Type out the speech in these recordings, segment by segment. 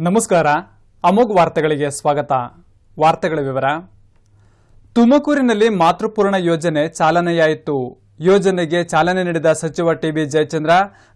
ನಮಸ್ಕಾರ. ಅಮೋಘ್ ವಾರ್ತೆಗಳಿಗೆ ಸ್ವಾಗತ. ವಾರ್ತೆಗಳ ವಿವರ. ತುಮಕೂರಿನಲ್ಲಿ ಮಾತೃಪೂರ್ಣ ಯೋಜನೆ ಚಾಲನೆಯಾಯಿತು. ಯೋಜನೆಗೆ ಚಾಲನೆ ನೀಡಿದ ಸಚಿವ ಟಿಬಿ ಜಯಚಂದ್ರ,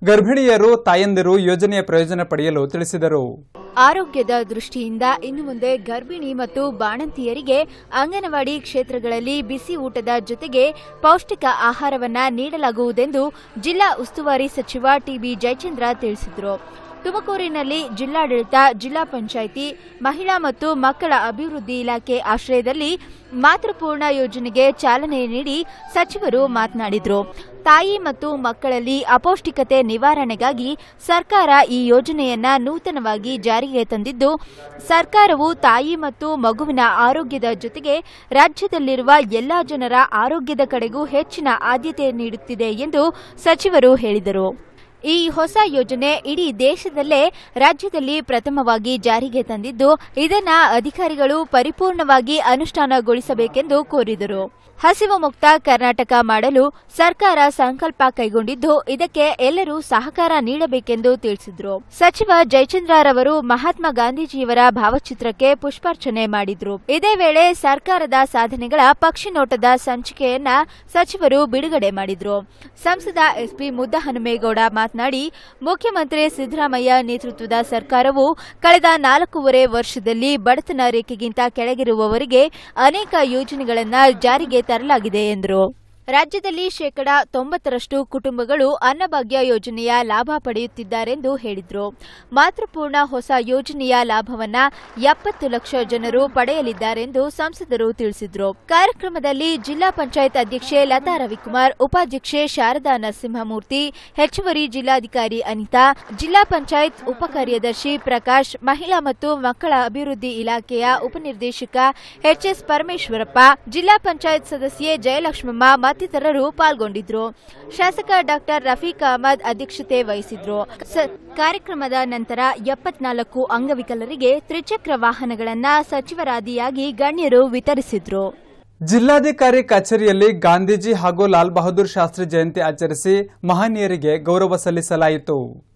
ಗರ್ಭಿಣಿಯರು, ತಾಯಂದಿರು ಯೋಜನೆಯ ಪ್ರಯೋಜನ ಪಡೆಯಲು ತಿಳಿಸಿದರು. ಆರೋಗ್ಯದ ದೃಷ್ಟಿಯಿಂದ ಇನ್ನು ಮುಂದೆ ಗರ್ಭಿಣಿ ಮತ್ತು ಬಾಣಂತಿಯರಿಗೆ ಅಂಗನವಾಡಿ ಕ್ಷೇತ್ರಗಳಲ್ಲಿ ಬಿಸಿ ಊಟದ ಜೊತೆಗೆ ಪೌಷ್ಟಿಕ ಆಹಾರವನ್ನ ನೀಡಲಾಗುವುದೆಂದು ಜಿಲ್ಲಾ ಉಸ್ತುವಾರಿ ಸಚಿವ ಟಿಬಿ ಜಯಚಂದ್ರ ತಿಳಿಸಿದರು. ತುಮಕೂರಿನಲ್ಲಿ ಜಿಲ್ಲಾಡಳಿತ, ಜಿಲ್ಲಾ ಪಂಚಾಯಿತಿ, ಮಹಿಳಾ ಮತ್ತು ಮಕ್ಕಳ ಅಭಿವೃದ್ಧಿ ಇಲಾಖೆ ಆಶ್ರಯದಲ್ಲಿ ಮಾತೃಪೂರ್ಣ ಯೋಜನೆಗೆ ಚಾಲನೆ ನೀಡಿ ಸಚಿವರು ಮಾತನಾಡಿದರು. ತಾಯಿ ಮತ್ತು ಮಕ್ಕಳಲ್ಲಿ ಅಪೌಷ್ಟಿಕತೆ ನಿವಾರಣೆಗಾಗಿ ಸರ್ಕಾರ ಈ ಯೋಜನೆಯನ್ನ ನೂತನವಾಗಿ ಜಾರಿಗೆ ತಂದಿದ್ದು, ಸರ್ಕಾರವು ತಾಯಿ ಮತ್ತು ಮಗುವಿನ ಆರೋಗ್ಯದ ಜೊತೆಗೆ ರಾಜ್ಯದಲ್ಲಿರುವ ಎಲ್ಲಾ ಜನರ ಆರೋಗ್ಯದ ಕಡೆಗೂ ಹೆಚ್ಚಿನ ಆದ್ಯತೆ ನೀಡುತ್ತಿದೆ ಎಂದು ಸಚಿವರು ಹೇಳಿದರು. ಈ ಹೊಸ ಯೋಜನೆ ಇಡೀ ದೇಶದಲ್ಲೇ ರಾಜ್ಯದಲ್ಲಿ ಪ್ರಥಮವಾಗಿ ಜಾರಿಗೆ ತಂದಿದ್ದು ಇದನ್ನ ಅಧಿಕಾರಿಗಳು ಪರಿಪೂರ್ಣವಾಗಿ ಅನುಷ್ಠಾನಗೊಳಿಸಬೇಕೆಂದು ಕೋರಿದರು. ಹಸಿವು ಮುಕ್ತ ಕರ್ನಾಟಕ ಮಾಡಲು ಸರ್ಕಾರ ಸಂಕಲ್ಪ ಕೈಗೊಂಡಿದ್ದು, ಇದಕ್ಕೆ ಎಲ್ಲರೂ ಸಹಕಾರ ನೀಡಬೇಕೆಂದು ತಿಳಿಸಿದರು. ಸಚಿವ ಜಯಚಂದ್ರರವರು ಮಹಾತ್ಮ ಗಾಂಧೀಜಿಯವರ ಭಾವಚಿತ್ರಕ್ಕೆ ಪುಷ್ಪಾರ್ಚನೆ ಮಾಡಿದ್ರು. ಇದೇ ವೇಳೆ ಸರ್ಕಾರದ ಸಾಧನೆಗಳ ಪಕ್ಷಿನೋಟದ ಸಂಚಿಕೆಯನ್ನ ಸಚಿವರು ಬಿಡುಗಡೆ ಮಾಡಿದ್ರು. ಸಂಸದ ಎಸ್ಪಿ ಮುದ್ದಹನುಮೇಗೌಡ ಮಾತನಾಡಿ, ಮುಖ್ಯಮಂತ್ರಿ ಸಿದ್ದರಾಮಯ್ಯ ನೇತೃತ್ವದ ಸರ್ಕಾರವು ಕಳೆದ ನಾಲ್ಕೂವರೆ ವರ್ಷದಲ್ಲಿ ಬಡತನ ರೇಖೆಗಿಂತ ಕೆಳಗಿರುವವರಿಗೆ ಅನೇಕ ಯೋಜನೆಗಳನ್ನು ಜಾರಿಗೆ ತರಲಾಗಿದೆ ಎಂದರು. ರಾಜ್ಯದಲ್ಲಿ ಶೇಕಡಾ ತೊಂಬತ್ತರಷ್ಟು ಕುಟುಂಬಗಳು ಅನ್ನಭಾಗ್ಯ ಯೋಜನೆಯ ಲಾಭ ಪಡೆಯುತ್ತಿದ್ದಾರೆಂದು ಹೇಳಿದರು. ಮಾತೃಪೂರ್ಣ ಹೊಸ ಯೋಜನೆಯ ಲಾಭವನ್ನ ಎಪ್ಪತ್ತು ಲಕ್ಷ ಜನರು ಪಡೆಯಲಿದ್ದಾರೆಂದು ಸಂಸದರು ತಿಳಿಸಿದರು. ಕಾರ್ಯಕ್ರಮದಲ್ಲಿ ಜಿಲ್ಲಾ ಪಂಚಾಯತ್ ಅಧ್ಯಕ್ಷೆ ಲತಾ ರವಿಕುಮಾರ್, ಉಪಾಧ್ಯಕ್ಷೆ ಶಾರದಾ ನರಸಿಂಹಮೂರ್ತಿ, ಹೆಚ್ಚುವರಿ ಜಿಲ್ಲಾಧಿಕಾರಿ ಅನಿತಾ, ಜಿಲ್ಲಾ ಪಂಚಾಯತ್ ಉಪಕಾರ್ಯದರ್ಶಿ ಪ್ರಕಾಶ್, ಮಹಿಳಾ ಮತ್ತು ಮಕ್ಕಳ ಅಭಿವೃದ್ಧಿ ಇಲಾಖೆಯ ಉಪನಿರ್ದೇಶಕ ಎಚ್ಎಸ್ ಪರಮೇಶ್ವರಪ್ಪ, ಜಿಲ್ಲಾ ಪಂಚಾಯತ್ ಸದಸ್ಯೆ ಜಯಲಕ್ಷ್ಮಮ್ಮ ಮತ್ತಿತರರು ಪಾಲ್ಗೊಂಡಿದ್ರು. ಶಾಸಕ ಡಾಕ್ಟರ್ ರಫೀಕ್ ಅಹಮದ್ ಅಧ್ಯಕ್ಷತೆ ವಹಿಸಿದ್ರು. ಸ- ಕಾರ್ಯಕ್ರಮದ ನಂತರ ಎಪ್ಪತ್ನಾಲ್ಕು ಅಂಗವಿಕಲರಿಗೆ ತ್ರಿಚಕ್ರ ವಾಹನಗಳನ್ನ ಸಚಿವರಾದಿಯಾಗಿ ಗಣ್ಯರು ವಿತರಿಸಿದ್ರು. ಜಿಲ್ಲಾಧಿಕಾರಿ ಕಚೇರಿಯಲ್ಲಿ ಗಾಂಧೀಜಿ ಹಾಗೂ ಲಾಲ್ ಬಹದ್ದೂರ್ ಶಾಸ್ತ್ರಿ ಜಯಂತಿ ಆಚರಿಸಿ ಮಹನೀಯರಿಗೆ ಗೌರವ ಸಲ್ಲಿಸಲಾಯಿತು.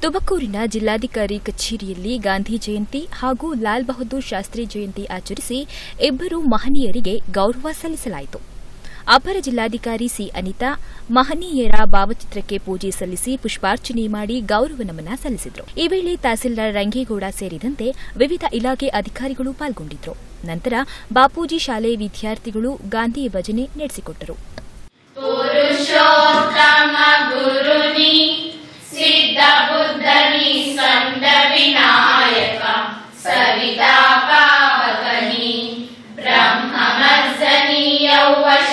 ತುಮಕೂರಿನ ಜಿಲ್ಲಾಧಿಕಾರಿ ಕಚೇರಿಯಲ್ಲಿ ಗಾಂಧಿ ಜಯಂತಿ ಹಾಗೂ ಲಾಲ್ ಬಹದ್ದೂರ್ ಶಾಸ್ತ್ರಿ ಜಯಂತಿ ಆಚರಿಸಿ ಇಬ್ಬರು ಮಹನೀಯರಿಗೆ ಗೌರವ ಸಲ್ಲಿಸಲಾಯಿತು. ಅಪರ ಜಿಲ್ಲಾಧಿಕಾರಿ ಸಿ ಅನಿತಾ, ಮಹನೀಯರ ಭಾವಚಿತ್ರಕ್ಕೆ ಪೂಜೆ ಸಲ್ಲಿಸಿ ಪುಷ್ಪಾರ್ಚನೆ ಮಾಡಿ ಗೌರವ ನಮನ ಸಲ್ಲಿಸಿದರು. ಈ ವೇಳೆ ತಹಸೀಲ್ದಾರ್ ರಂಗೇಗೌಡ ಸೇರಿದಂತೆ ವಿವಿಧ ಇಲಾಖೆ ಅಧಿಕಾರಿಗಳು ಪಾಲ್ಗೊಂಡಿದ್ದರು ನಂತರ ಬಾಪೂಜಿ ಶಾಲೆ ವಿದ್ಯಾರ್ಥಿಗಳು ಗಾಂಧಿ ಭಜನೆ ನಡೆಸಿಕೊಟ್ಟರು. ಸವಿತಾ ಪಾವಕನಿ ಬ್ರಹ್ಮ ಮರ್ಜನಿ ವಶ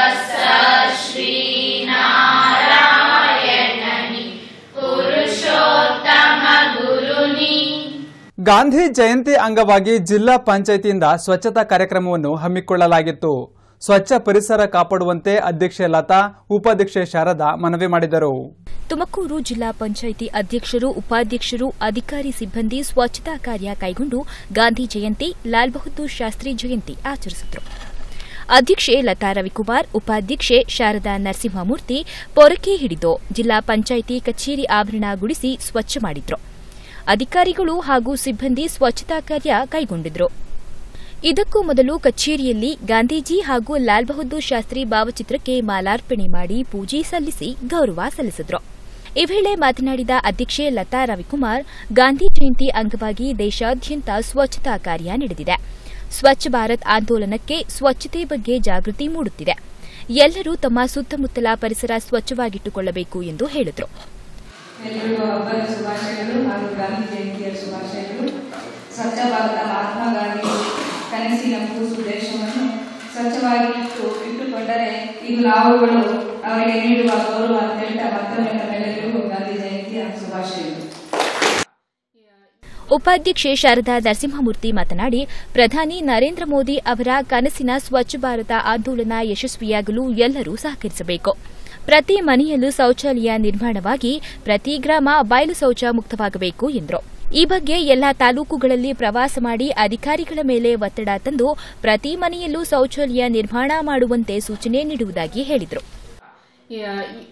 ಗಾಂಧಿ ಜಯಂತಿ ಅಂಗವಾಗಿ ಜಿಲ್ಲಾ ಪಂಚಾಯಿತಿಯಿಂದ ಸ್ವಚ್ಛತಾ ಕಾರ್ಯಕ್ರಮವನ್ನು ಹಮ್ಮಿಕೊಳ್ಳಲಾಗಿತ್ತು. ಸ್ವಚ್ಛ ಪರಿಸರ ಕಾಪಾಡುವಂತೆ ಅಧ್ಯಕ್ಷೆ ಲತಾ, ಉಪಾಧ್ಯಕ್ಷೆ ಶಾರದಾ ಮನವಿ ಮಾಡಿದರು. ತುಮಕೂರು ಜಿಲ್ಲಾ ಪಂಚಾಯಿತಿ ಅಧ್ಯಕ್ಷರು, ಉಪಾಧ್ಯಕ್ಷರು, ಅಧಿಕಾರಿ ಸಿಬ್ಬಂದಿ ಸ್ವಚ್ಛತಾ ಕಾರ್ಯ ಕೈಗೊಂಡು ಗಾಂಧಿ ಜಯಂತಿ, ಲಾಲ್ ಬಹದ್ದೂರ್ ಶಾಸ್ತ್ರಿ ಜಯಂತಿ ಆಚರಿಸಿದರು. ಅಧ್ಯಕ್ಷೆ ಲತಾ ರವಿಕುಮಾರ್, ಉಪಾಧ್ಯಕ್ಷೆ ಶಾರದಾ ನರಸಿಂಹಮೂರ್ತಿ ಪೊರಕೆ ಹಿಡಿದು ಜಿಲ್ಲಾ ಪಂಚಾಯಿತಿ ಕಚೇರಿ ಆವರಣ ಗುಡಿಸಿ ಸ್ವಚ್ಛ ಮಾಡಿದ್ರು. ಅಧಿಕಾರಿಗಳು ಹಾಗೂ ಸಿಬ್ಬಂದಿ ಸ್ವಚ್ಛತಾ ಕಾರ್ಯ ಕೈಗೊಂಡಿದ್ರು. ಇದಕ್ಕೂ ಮೊದಲು ಕಚೇರಿಯಲ್ಲಿ ಗಾಂಧೀಜಿ ಹಾಗೂ ಲಾಲ್ ಬಹದ್ದೂರ್ ಶಾಸ್ತ್ರಿ ಭಾವಚಿತ್ರಕ್ಕೆ ಮಾಲಾರ್ಪಣೆ ಮಾಡಿ ಪೂಜೆ ಸಲ್ಲಿಸಿ ಗೌರವ ಸಲ್ಲಿಸಿದ್ರು. ಈ ವೇಳೆ ಮಾತನಾಡಿದ ಅಧ್ಯಕ್ಷೆ ಲತಾ ರವಿಕುಮಾರ್, ಗಾಂಧಿ ಜಯಂತಿ ಅಂಗವಾಗಿ ದೇಶಾದ್ಯಂತ ಸ್ವಚ್ಛತಾ ಕಾರ್ಯ ನಡೆದಿದೆ. ಸ್ವಚ್ಛ ಭಾರತ್ ಆಂದೋಲನಕ್ಕೆ ಸ್ವಚ್ಛತೆ ಬಗ್ಗೆ ಜಾಗೃತಿ ಮೂಡುತ್ತಿದೆ. ಎಲ್ಲರೂ ತಮ್ಮ ಸುತ್ತಮುತ್ತಲ ಪರಿಸರ ಸ್ವಚ್ಛವಾಗಿಟ್ಟುಕೊಳ್ಳಬೇಕು ಎಂದು ಹೇಳಿದರು. ಎಲ್ಲರಿಗೂ ಹಬ್ಬದ ಶುಭಾಶಯಗಳು ಹಾಗೂ ಗಾಂಧಿ ಜಯಂತಿಯ ಶುಭಾಶಯಗಳು. ಸ್ವಚ್ಛ ಭಾರತ ಮಹಾತ್ಮ ಗಾಂಧಿ ಕನಸಿನ ಕೂಸು ದೇಶವನ್ನು ಸ್ವಚ್ಛವಾಗಿ ಇಟ್ಟು ಇಟ್ಟುಕೊಂಡರೆ ಈಗ ನಾವುಗಳು ಅವರಿಗೆ ನೀಡುವ ಗೌರವ ಅಂತ ಹೇಳ್ತಾ ಮತ್ತೊಮ್ಮೆ ತಮ್ಮೆಲ್ಲರಿಗೂ ಗಾಂಧಿ ಜಯಂತಿಯ ಶುಭಾಶಯಗಳು. ಉಪಾಧ್ಯಕ್ಷೆ ಶಾರದಾ ನರಸಿಂಹಮೂರ್ತಿ ಮಾತನಾಡಿ, ಪ್ರಧಾನಿ ನರೇಂದ್ರ ಮೋದಿ ಅವರ ಕನಸಿನ ಸ್ವಚ್ಛ ಭಾರತ ಆಂದೋಲನ ಯಶಸ್ವಿಯಾಗಲು ಎಲ್ಲರೂ ಸಹಕರಿಸಬೇಕು. ಪ್ರತಿ ಮನೆಯಲ್ಲೂ ಶೌಚಾಲಯ ನಿರ್ಮಾಣವಾಗಿ ಪ್ರತಿ ಗ್ರಾಮ ಬಯಲು ಶೌಚ ಮುಕ್ತವಾಗಬೇಕು ಎಂದರು. ಈ ಬಗ್ಗೆ ಎಲ್ಲಾ ತಾಲೂಕುಗಳಲ್ಲಿ ಪ್ರವಾಸ ಮಾಡಿ ಅಧಿಕಾರಿಗಳ ಮೇಲೆ ಒತ್ತಡ ತಂದು ಪ್ರತಿ ಮನೆಯಲ್ಲೂ ಶೌಚಾಲಯ ನಿರ್ಮಾಣ ಮಾಡುವಂತೆ ಸೂಚನೆ ನೀಡುವುದಾಗಿ ಹೇಳಿದರು.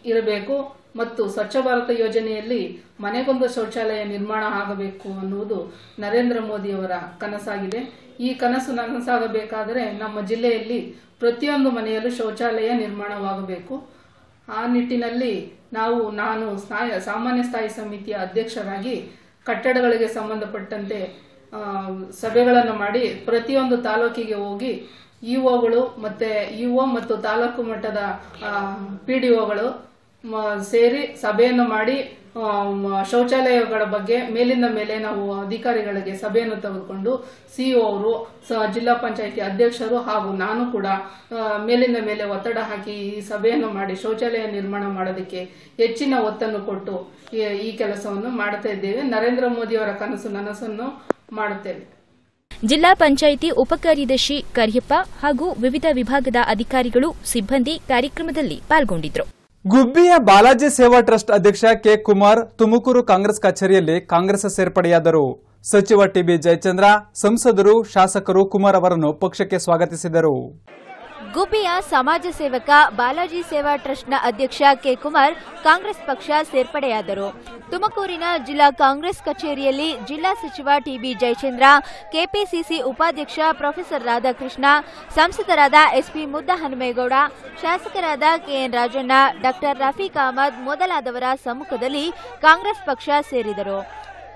ಇರಬೇಕು ಮತ್ತು ಸ್ವಚ್ಛ ಭಾರತ ಯೋಜನೆಯಲ್ಲಿ ಮನೆಗೊಂದು ಶೌಚಾಲಯ ನಿರ್ಮಾಣ ಆಗಬೇಕು ಅನ್ನುವುದು ನರೇಂದ್ರ ಮೋದಿಯವರ ಕನಸಾಗಿದೆ. ಈ ಕನಸು ನನಸಾಗಬೇಕಾದರೆ ನಮ್ಮ ಜಿಲ್ಲೆಯಲ್ಲಿ ಪ್ರತಿಯೊಂದು ಮನೆಯಲ್ಲೂ ಶೌಚಾಲಯ ನಿರ್ಮಾಣವಾಗಬೇಕು. ಆ ನಿಟ್ಟಿನಲ್ಲಿ ನಾವು, ನಾನು ಸಾಮಾನ್ಯ ಸ್ಥಾಯಿ ಸಮಿತಿಯ ಅಧ್ಯಕ್ಷರಾಗಿ ಕಟ್ಟಡಗಳಿಗೆ ಸಂಬಂಧಪಟ್ಟಂತೆ ಸಭೆಗಳನ್ನು ಮಾಡಿ ಪ್ರತಿಯೊಂದು ತಾಲೂಕಿಗೆ ಹೋಗಿ ಇಒಗಳು ಮತ್ತೆ ಒ ಮತ್ತು ತಾಲೂಕು ಮಟ್ಟದ ಪಿ ಡಿ ಒಗಳು ಸೇರಿ ಸಭೆಯನ್ನು ಮಾಡಿ ಶೌಚಾಲಯಗಳ ಬಗ್ಗೆ ಮೇಲಿಂದ ಮೇಲೆ ನಾವು ಅಧಿಕಾರಿಗಳಿಗೆ ಸಭೆಯನ್ನು ತೆಗೆದುಕೊಂಡು ಸಿಇಒ ಅವರು ಜಿಲ್ಲಾ ಪಂಚಾಯಿತಿ ಅಧ್ಯಕ್ಷರು ಹಾಗೂ ನಾನು ಕೂಡ ಮೇಲಿಂದ ಮೇಲೆ ಒತ್ತಡ ಹಾಕಿ ಈ ಸಭೆಯನ್ನು ಮಾಡಿ ಶೌಚಾಲಯ ನಿರ್ಮಾಣ ಮಾಡೋದಕ್ಕೆ ಹೆಚ್ಚಿನ ಒತ್ತನ್ನು ಕೊಟ್ಟು ಈ- ಕೆಲಸವನ್ನು ಮಾಡ್ತಾ ಇದ್ದೇವೆ. ನರೇಂದ್ರ ಮೋದಿಯವರ ಕನಸು ನನಸನ್ನು ಮಾಡುತ್ತೇವೆ ಜಿಲ್ಲಾ ಪಂಚಾಯಿತಿ ಉಪಕಾರ್ಯದರ್ಶಿ ಕರಿಯಪ್ಪ ಹಾಗೂ ವಿವಿಧ ವಿಭಾಗದ ಅಧಿಕಾರಿಗಳು ಸಿಬ್ಬಂದಿ ಕಾರ್ಯಕ್ರಮದಲ್ಲಿ ಪಾಲ್ಗೊಂಡಿದ್ದರು. ಗುಬ್ಬಿಯ ಬಾಲಾಜಿ ಸೇವಾ ಟ್ರಸ್ಟ್ ಅಧ್ಯಕ್ಷ ಕೆ ಕುಮಾರ್ ತುಮಕೂರು ಕಾಂಗ್ರೆಸ್ ಕಚೇರಿಯಲ್ಲಿ ಕಾಂಗ್ರೆಸ್ ಸೇರ್ಪಡೆಯಾದರು. ಸಚಿವ ಟಿಬಿ ಜಯಚಂದ್ರ, ಸಂಸದರು, ಶಾಸಕರು ಕುಮಾರ್ ಅವರನ್ನು ಪಕ್ಷಕ್ಕೆ ಸ್ವಾಗತಿಸಿದರು. ಗುಬ್ಬಿಯ ಸಮಾಜ ಸೇವಕ ಬಾಲಾಜಿ ಸೇವಾ ಟ್ರಸ್ಟ್ನ ಅಧ್ಯಕ್ಷ ಕೆ ಕುಮಾರ್ ಕಾಂಗ್ರೆಸ್ ಪಕ್ಷ ಸೇರ್ಪಡೆಯಾದರು. ತುಮಕೂರಿನ ಜಿಲ್ಲಾ ಕಾಂಗ್ರೆಸ್ ಕಚೇರಿಯಲ್ಲಿ ಜಿಲ್ಲಾ ಸಚಿವ ಟಿಬಿ ಜಯಚಂದ್ರ, ಕೆಪಿಸಿಸಿ ಉಪಾಧ್ಯಕ್ಷ ಪ್ರೊಫೆಸರ್ ರಾಧಾಕೃಷ್ಣ, ಸಂಸದರಾದ ಎಸ್ಪಿ ಮುದ್ದಹನುಮೇಗೌಡ, ಶಾಸಕರಾದ ಕೆಎನ್ ರಾಜಣ್ಣ, ಡಾಕ್ಟರ್ ರಫೀಕ್ ಅಹಮದ್ ಮೊದಲಾದವರ ಸಮ್ಮುಖದಲ್ಲಿ ಕಾಂಗ್ರೆಸ್ ಪಕ್ಷ ಸೇರಿದರು.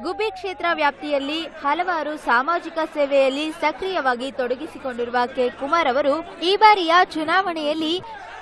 ಗುಬ್ಬಿ ಕ್ಷೇತ್ರ ವ್ಯಾಪ್ತಿಯಲ್ಲಿ ಹಲವಾರು ಸಾಮಾಜಿಕ ಸೇವೆಯಲ್ಲಿ ಸಕ್ರಿಯವಾಗಿ ತೊಡಗಿಸಿಕೊಂಡಿರುವ ಕೆ ಕುಮಾರ್ ಅವರು ಈ ಬಾರಿಯ ಚುನಾವಣೆಯಲ್ಲಿ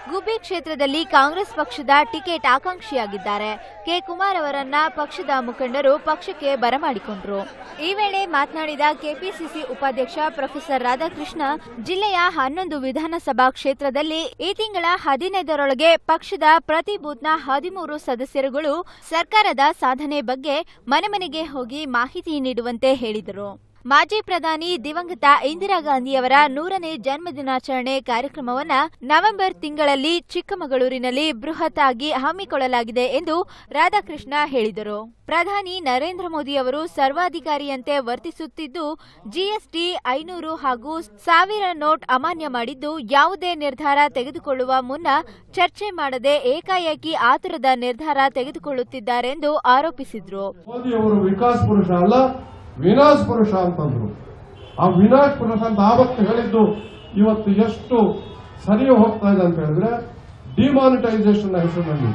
ಗುಬ್ಬಿ ಕ್ಷೇತ್ರದಲ್ಲಿ ಕಾಂಗ್ರೆಸ್ ಪಕ್ಷದ ಟಿಕೆಟ್ ಆಕಾಂಕ್ಷಿಯಾಗಿದ್ದಾರೆ. ಕೆ. ಕುಮಾರ್ ಅವರನ್ನ ಪಕ್ಷದ ಮುಖಂಡರು ಪಕ್ಷಕ್ಕೆ ಬರಮಾಡಿಕೊಂಡರು ಈ ವೇಳೆ ಮಾತನಾಡಿದ ಕೆಪಿಸಿಸಿ ಉಪಾಧ್ಯಕ್ಷ ಪ್ರೊಫೆಸರ್ ರಾಧಾಕೃಷ್ಣ, ಜಿಲ್ಲೆಯ ಹನ್ನೊಂದು ವಿಧಾನಸಭಾ ಕ್ಷೇತ್ರದಲ್ಲಿ ಈ ತಿಂಗಳ ಹದಿನೈದರೊಳಗೆ ಪಕ್ಷದ ಪ್ರತಿ ಬೂತ್ನ ಹದಿಮೂರು ಸದಸ್ಯರುಗಳು ಸರ್ಕಾರದ ಸಾಧನೆ ಬಗ್ಗೆ ಮನೆ ಮನೆಗೆ ಹೋಗಿ ಮಾಹಿತಿ ನೀಡುವಂತೆ ಹೇಳಿದರು. ಮಾಜಿ ಪ್ರಧಾನಿ ದಿವಂಗತ ಇಂದಿರಾ ಗಾಂಧಿಯವರ ನೂರನೇ ಜನ್ಮದಿನಾಚರಣೆ ಕಾರ್ಯಕ್ರಮವನ್ನು ನವೆಂಬರ್ ತಿಂಗಳಲ್ಲಿ ಚಿಕ್ಕಮಗಳೂರಿನಲ್ಲಿ ಬೃಹತ್ ಆಗಿ ಹಮ್ಮಿಕೊಳ್ಳಲಾಗಿದೆ ಎಂದು ರಾಧಾಕೃಷ್ಣ ಹೇಳಿದರು. ಪ್ರಧಾನಿ ನರೇಂದ್ರ ಮೋದಿ ಅವರು ಸರ್ವಾಧಿಕಾರಿಯಂತೆ ವರ್ತಿಸುತ್ತಿದ್ದು, ಜಿಎಸ್ಟಿ ಐನೂರು ಹಾಗೂ ಸಾವಿರ ನೋಟ್ ಅಮಾನ್ಯ ಮಾಡಿದ್ದು, ಯಾವುದೇ ನಿರ್ಧಾರ ತೆಗೆದುಕೊಳ್ಳುವ ಮುನ್ನ ಚರ್ಚೆ ಮಾಡದೆ ಏಕಾಏಕಿ ಆತುರದ ನಿರ್ಧಾರ ತೆಗೆದುಕೊಳ್ಳುತ್ತಿದ್ದಾರೆಂದು ಆರೋಪಿಸಿದ್ರು. ವಿನಾಶ್ ಪುರುಷ ಅಂತಂದ್ರು ಆ ವಿನಾಶ್ ಪುರುಷ ಅಂತ ಆವತ್ತು ಹೇಳಿದ್ದು ಇವತ್ತು ಎಷ್ಟು ಸರಿ ಹೋಗ್ತಾ ಇದೆ ಅಂತ ಹೇಳಿದ್ರೆ ಡಿಮಾನಿಟೈಸೇಷನ್ ಹೆಸರಿನಲ್ಲಿ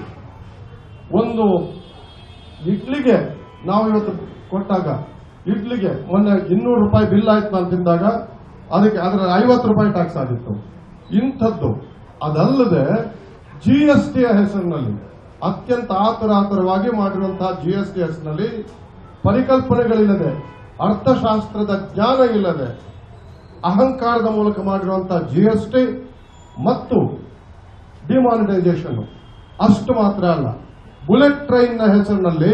ಒಂದು ಇಡ್ಲಿಗೆ ನಾವು ಇವತ್ತು ಕೊಟ್ಟಾಗ ಇಡ್ಲಿಗೆ ಮೊನ್ನೆ ಇನ್ನೂರು ರೂಪಾಯಿ ಬಿಲ್ ಆಯ್ತು ನಾನು ತಿಂದಾಗ, ಅದಕ್ಕೆ ಅದರ ಐವತ್ತು ರೂಪಾಯಿ ಟ್ಯಾಕ್ಸ್ ಆಗಿತ್ತು. ಇಂಥದ್ದು, ಅದಲ್ಲದೆ ಜಿ ಎಸ್ ಟಿಯ ಹೆಸರಿನಲ್ಲಿ ಅತ್ಯಂತ ಆತುರ ಆತುರವಾಗಿ ಮಾಡಿರುವಂತಹ ಜಿ ಎಸ್ ಟಿ ಹೆಸರಿನಲ್ಲಿ ಪರಿಕಲ್ಪನೆಗಳಿಲ್ಲದೆ, ಅರ್ಥಶಾಸ್ತ್ರದ ಜ್ಞಾನ ಇಲ್ಲದೆ, ಅಹಂಕಾರದ ಮೂಲಕ ಮಾಡಿರುವಂತಹ ಜಿ ಎಸ್ ಟಿ ಮತ್ತು ಡಿಮಾನಿಟೈಸೇಷನ್ ಅಷ್ಟು ಮಾತ್ರ ಅಲ್ಲ. ಬುಲೆಟ್ ಟ್ರೈನ್ನ ಹೆಸರಿನಲ್ಲಿ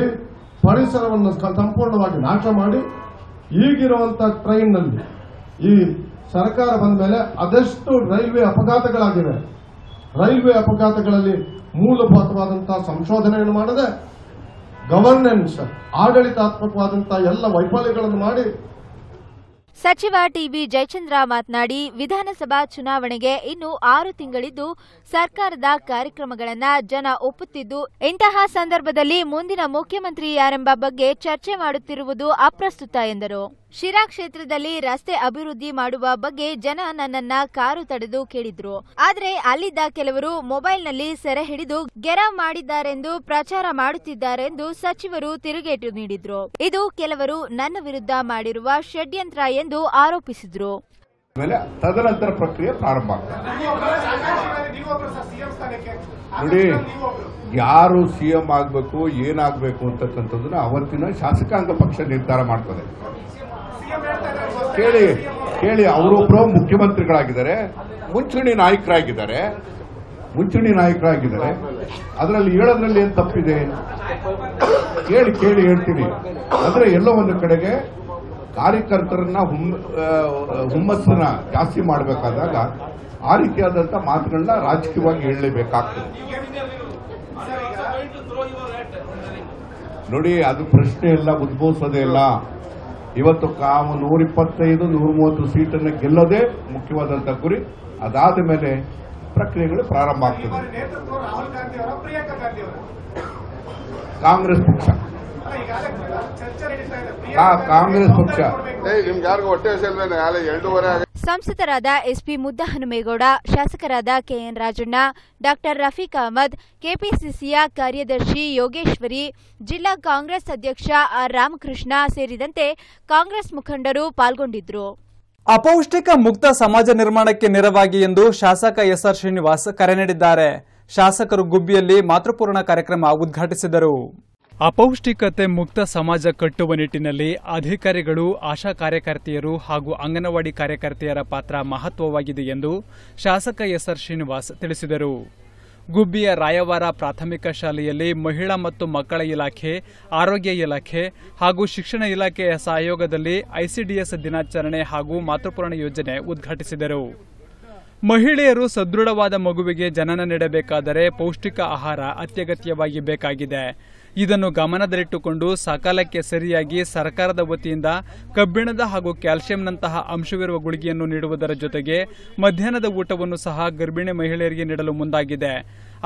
ಪರಿಸರವನ್ನು ಸಂಪೂರ್ಣವಾಗಿ ನಾಶ ಮಾಡಿ ಈಗಿರುವಂತಹ ಟ್ರೈನ್ನಲ್ಲಿ ಈ ಸರ್ಕಾರ ಬಂದ ಮೇಲೆ ಅದೆಷ್ಟು ರೈಲ್ವೆ ಅಪಘಾತಗಳಾಗಿವೆ. ರೈಲ್ವೆ ಅಪಘಾತಗಳಲ್ಲಿ ಮೂಲಭೂತವಾದಂತಹ ಸಂಶೋಧನೆಯನ್ನು ಮಾಡದೆ ಗವರ್ನೆನ್ಸ್ ಆಡಳಿತಾತ್ಮಕವಾದಂತಹ ಎಲ್ಲ ವೈಫಲ್ಯಗಳನ್ನು ಮಾಡಿ. ಸಚಿವ ಟಿಬಿ ಜಯಚಂದ್ರ ಮಾತನಾಡಿ, ವಿಧಾನಸಭಾ ಚುನಾವಣೆಗೆ ಇನ್ನು ಆರು ತಿಂಗಳಿದ್ದು ಸರ್ಕಾರದ ಕಾರ್ಯಕ್ರಮಗಳನ್ನ ಜನ ಒಪ್ಪುತ್ತಿದ್ದು, ಇಂತಹ ಸಂದರ್ಭದಲ್ಲಿ ಮುಂದಿನ ಮುಖ್ಯಮಂತ್ರಿ ಯಾರೆಂಬ ಬಗ್ಗೆ ಚರ್ಚೆ ಮಾಡುತ್ತಿರುವುದು ಅಪ್ರಸ್ತುತ ಎಂದರು. ಶಿರಾ ಕ್ಷೇತ್ರದಲ್ಲಿ ರಸ್ತೆ ಅಭಿವೃದ್ಧಿ ಮಾಡುವ ಬಗ್ಗೆ ಜನ ನನ್ನನ್ನ ಕಾರು ತಡೆದು ಕೇಳಿದ್ರು. ಆದ್ರೆ ಅಲ್ಲಿದ್ದ ಕೆಲವರು ಮೊಬೈಲ್ನಲ್ಲಿ ಸೆರೆ ಹಿಡಿದು ಗೆರ ಮಾಡಿದ್ದಾರೆಂದು ಪ್ರಚಾರ ಮಾಡುತ್ತಿದ್ದಾರೆಂದು ಸಚಿವರು ತಿರುಗೇಟು ನೀಡಿದ್ರು. ಇದು ಕೆಲವರು ನನ್ನ ವಿರುದ್ಧ ಮಾಡಿರುವ ಷಡ್ಯಂತ್ರ ಎಂದು ಆರೋಪಿಸಿದ್ರು. ತದನಂತರ ಪ್ರಕ್ರಿಯೆ ಪ್ರಾರಂಭ ನೋಡಿ, ಯಾರು ಸಿಎಂ ಆಗಬೇಕು, ಏನಾಗಬೇಕು ಅಂತಕ್ಕಂಥದ್ದನ್ನ ಅವತ್ತಿನ ಶಾಸಕಾಂಗ ಪಕ್ಷ ನಿರ್ಧಾರ ಮಾಡ್ತದೆ. ಕೇಳಿ ಕೇಳಿ ಅವರೊಬ್ಬರು ಮುಖ್ಯಮಂತ್ರಿಗಳಾಗಿದ್ದಾರೆ, ಮುಂಚೂಣಿ ನಾಯಕರಾಗಿದ್ದಾರೆ ಮುಂಚೂಣಿ ನಾಯಕರಾಗಿದ್ದಾರೆ. ಅದರಲ್ಲಿ ಹೇಳೋದ್ರಲ್ಲಿ ಏನು ತಪ್ಪಿದೆ? ಕೇಳಿ ಕೇಳಿ, ಹೇಳ್ತೀನಿ. ಅಂದ್ರೆ ಎಲ್ಲೋ ಒಂದು ಕಡೆಗೆ ಕಾರ್ಯಕರ್ತರನ್ನ ಹುಮ್ಮಸ್ಸನ್ನ ಜಾಸ್ತಿ ಮಾಡಬೇಕಾದಾಗ ಆ ರೀತಿಯಾದಂಥ ಮಾತುಗಳನ್ನ ರಾಜಕೀಯವಾಗಿ ಹೇಳಲೇಬೇಕಾಗ್ತದೆ. ನೋಡಿ, ಅದು ಪ್ರಶ್ನೆ ಇಲ್ಲ, ಉದ್ಭವಿಸೋದೇ ಇಲ್ಲ. ಇವತ್ತು ಕಾಮ ನೂರಿಪ್ಪತ್ತೈದು ನೂರ ಮೂವತ್ತು ಸೀಟನ್ನು ಗೆಲ್ಲೋದೇ ಮುಖ್ಯವಾದಂಥ ಗುರಿ. ಅದಾದ ಮೇಲೆ ಪ್ರಕ್ರಿಯೆಗಳು ಪ್ರಾರಂಭ ಆಗ್ತದೆ. ಕಾಂಗ್ರೆಸ್ ಪಕ್ಷ. ಕಾಂಗ್ರೆಸ್ ಪಕ್ಷ. ಸಂಸದರಾದ ಎಸ್ಪಿ ಮುದ್ದಹನುಮೇಗೌಡ ಶಾಸಕರಾದ ಕೆಎನ್ ರಾಜಣ್ಣ ಡಾಕ್ಟರ್ ರಫೀಕ್ ಅಹಮದ್ ಕೆಪಿಸಿಸಿಯ ಕಾರ್ಯದರ್ಶಿ ಯೋಗೇಶ್ವರಿ ಜಿಲ್ಲಾ ಕಾಂಗ್ರೆಸ್ ಅಧ್ಯಕ್ಷ ಆರ್ ರಾಮಕೃಷ್ಣ ಸೇರಿದಂತೆ ಕಾಂಗ್ರೆಸ್ ಮುಖಂಡರು ಪಾಲ್ಗೊಂಡಿದ್ರು. ಅಪೌಷ್ಟಿಕ ಮುಕ್ತ ಸಮಾಜ ನಿರ್ಮಾಣಕ್ಕೆ ನೆರವಾಗಿ ಎಂದು ಶಾಸಕ ಎಸ್ಆರ್ ಶ್ರೀನಿವಾಸ್ ಕರೆ ನೀಡಿದ್ದಾರೆ. ಶಾಸಕರು ಗುಬ್ಬಿಯಲ್ಲಿ ಮಾತೃಪೂರ್ಣ ಕಾರ್ಯಕ್ರಮ ಉದ್ಘಾಟಿಸಿದರು. ಅಪೌಷ್ಟಿಕತೆ ಮುಕ್ತ ಸಮಾಜ ಕಟ್ಟುವ ನಿಟ್ಟಿನಲ್ಲಿ ಅಧಿಕಾರಿಗಳು, ಆಶಾ ಕಾರ್ಯಕರ್ತೆಯರು ಹಾಗೂ ಅಂಗನವಾಡಿ ಕಾರ್ಯಕರ್ತೆಯರ ಪಾತ್ರ ಮಹತ್ವವಾಗಿದೆ ಎಂದು ಶಾಸಕ ಎಸ್ಆರ್ ಶ್ರೀನಿವಾಸ್ ತಿಳಿಸಿದರು. ಗುಬ್ಬಿಯ ರಾಯವಾರ ಪ್ರಾಥಮಿಕ ಶಾಲೆಯಲ್ಲಿ ಮಹಿಳಾ ಮತ್ತು ಮಕ್ಕಳ ಇಲಾಖೆ, ಆರೋಗ್ಯ ಇಲಾಖೆ ಹಾಗೂ ಶಿಕ್ಷಣ ಇಲಾಖೆಯ ಸಹಯೋಗದಲ್ಲಿ ಐಸಿಡಿಎಸ್ ದಿನಾಚರಣೆ ಹಾಗೂ ಮಾತೃಪೂರ್ಣ ಯೋಜನೆ ಉದ್ಘಾಟಿಸಿದರು. ಮಹಿಳೆಯರು ಸದೃಢವಾದ ಮಗುವಿಗೆ ಜನನ ನೀಡಬೇಕಾದರೆ ಪೌಷ್ಟಿಕ ಆಹಾರ ಅತ್ಯಗತ್ಯವಾಗಿ ಬೇಕಾಗಿದೆ. ಇದನ್ನು ಗಮನದಲ್ಲಿಟ್ಟುಕೊಂಡು ಸಕಾಲಕ್ಕೆ ಸರಿಯಾಗಿ ಸರ್ಕಾರದ ವತಿಯಿಂದ ಕಬ್ಬಿಣದ ಹಾಗೂ ಕ್ಯಾಲ್ಸಿಯಂನಂತಹ ಅಂಶವಿರುವ ಗುಳಿಗೆಯನ್ನು ನೀಡುವುದರ ಜೊತೆಗೆ ಮಧ್ಯಾಹ್ನದ ಊಟವನ್ನು ಸಹ ಗರ್ಭಿಣಿ ಮಹಿಳೆಯರಿಗೆ ನೀಡಲು ಮುಂದಾಗಿದೆ.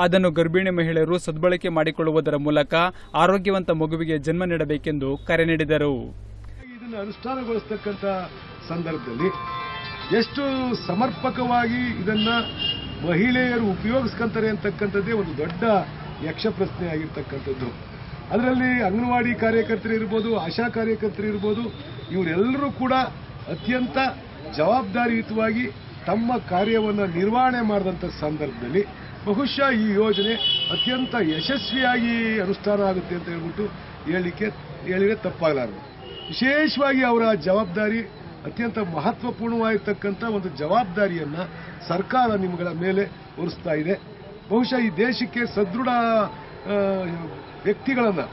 ಅದನ್ನು ಗರ್ಭಿಣಿ ಮಹಿಳೆಯರು ಸದ್ಬಳಕೆ ಮಾಡಿಕೊಳ್ಳುವುದರ ಮೂಲಕ ಆರೋಗ್ಯವಂತ ಮಗುವಿಗೆ ಜನ್ಮ ನೀಡಬೇಕೆಂದು ಕರೆ ನೀಡಿದರು. ಸಂದರ್ಭದಲ್ಲಿ ಎಷ್ಟು ಸಮರ್ಪಕವಾಗಿ ಇದನ್ನ ಮಹಿಳೆಯರು ಉಪಯೋಗಿಸ್ಕೊಂತಾರೆ ಅಂತಕ್ಕಂಥದ್ದೇ ಒಂದು ದೊಡ್ಡ ಯಕ್ಷ ಪ್ರಶ್ನೆ ಆಗಿರ್ತಕ್ಕಂಥದ್ದು. ಅದರಲ್ಲಿ ಅಂಗನವಾಡಿ ಕಾರ್ಯಕರ್ತರು ಇರ್ಬೋದು, ಆಶಾ ಕಾರ್ಯಕರ್ತರು ಇರ್ಬೋದು, ಇವರೆಲ್ಲರೂ ಕೂಡ ಅತ್ಯಂತ ಜವಾಬ್ದಾರಿಯುತವಾಗಿ ತಮ್ಮ ಕಾರ್ಯವನ್ನು ನಿರ್ವಹಣೆ ಮಾಡಿದಂಥ ಸಂದರ್ಭದಲ್ಲಿ ಬಹುಶಃ ಈ ಯೋಜನೆ ಅತ್ಯಂತ ಯಶಸ್ವಿಯಾಗಿ ಅನುಷ್ಠಾನ ಆಗುತ್ತೆ ಅಂತ ಹೇಳ್ಬಿಟ್ಟು ಹೇಳಲಿಕ್ಕೆ, ಹೇಳಿದರೆ ತಪ್ಪಾಗಲಾರದು. ವಿಶೇಷವಾಗಿ ಅವರ ಜವಾಬ್ದಾರಿ ಅತ್ಯಂತ ಮಹತ್ವಪೂರ್ಣವಾಗಿರ್ತಕ್ಕಂಥ ಒಂದು ಜವಾಬ್ದಾರಿಯನ್ನು ಸರ್ಕಾರ ನಿಮ್ಮಗಳ ಮೇಲೆ ಹೊರಿಸ್ತಾ ಇದೆ. ಬಹುಶಃ ಈ ದೇಶಕ್ಕೆ ಸದೃಢ ವ್ಯಕ್ತಿಗಳನ್ನ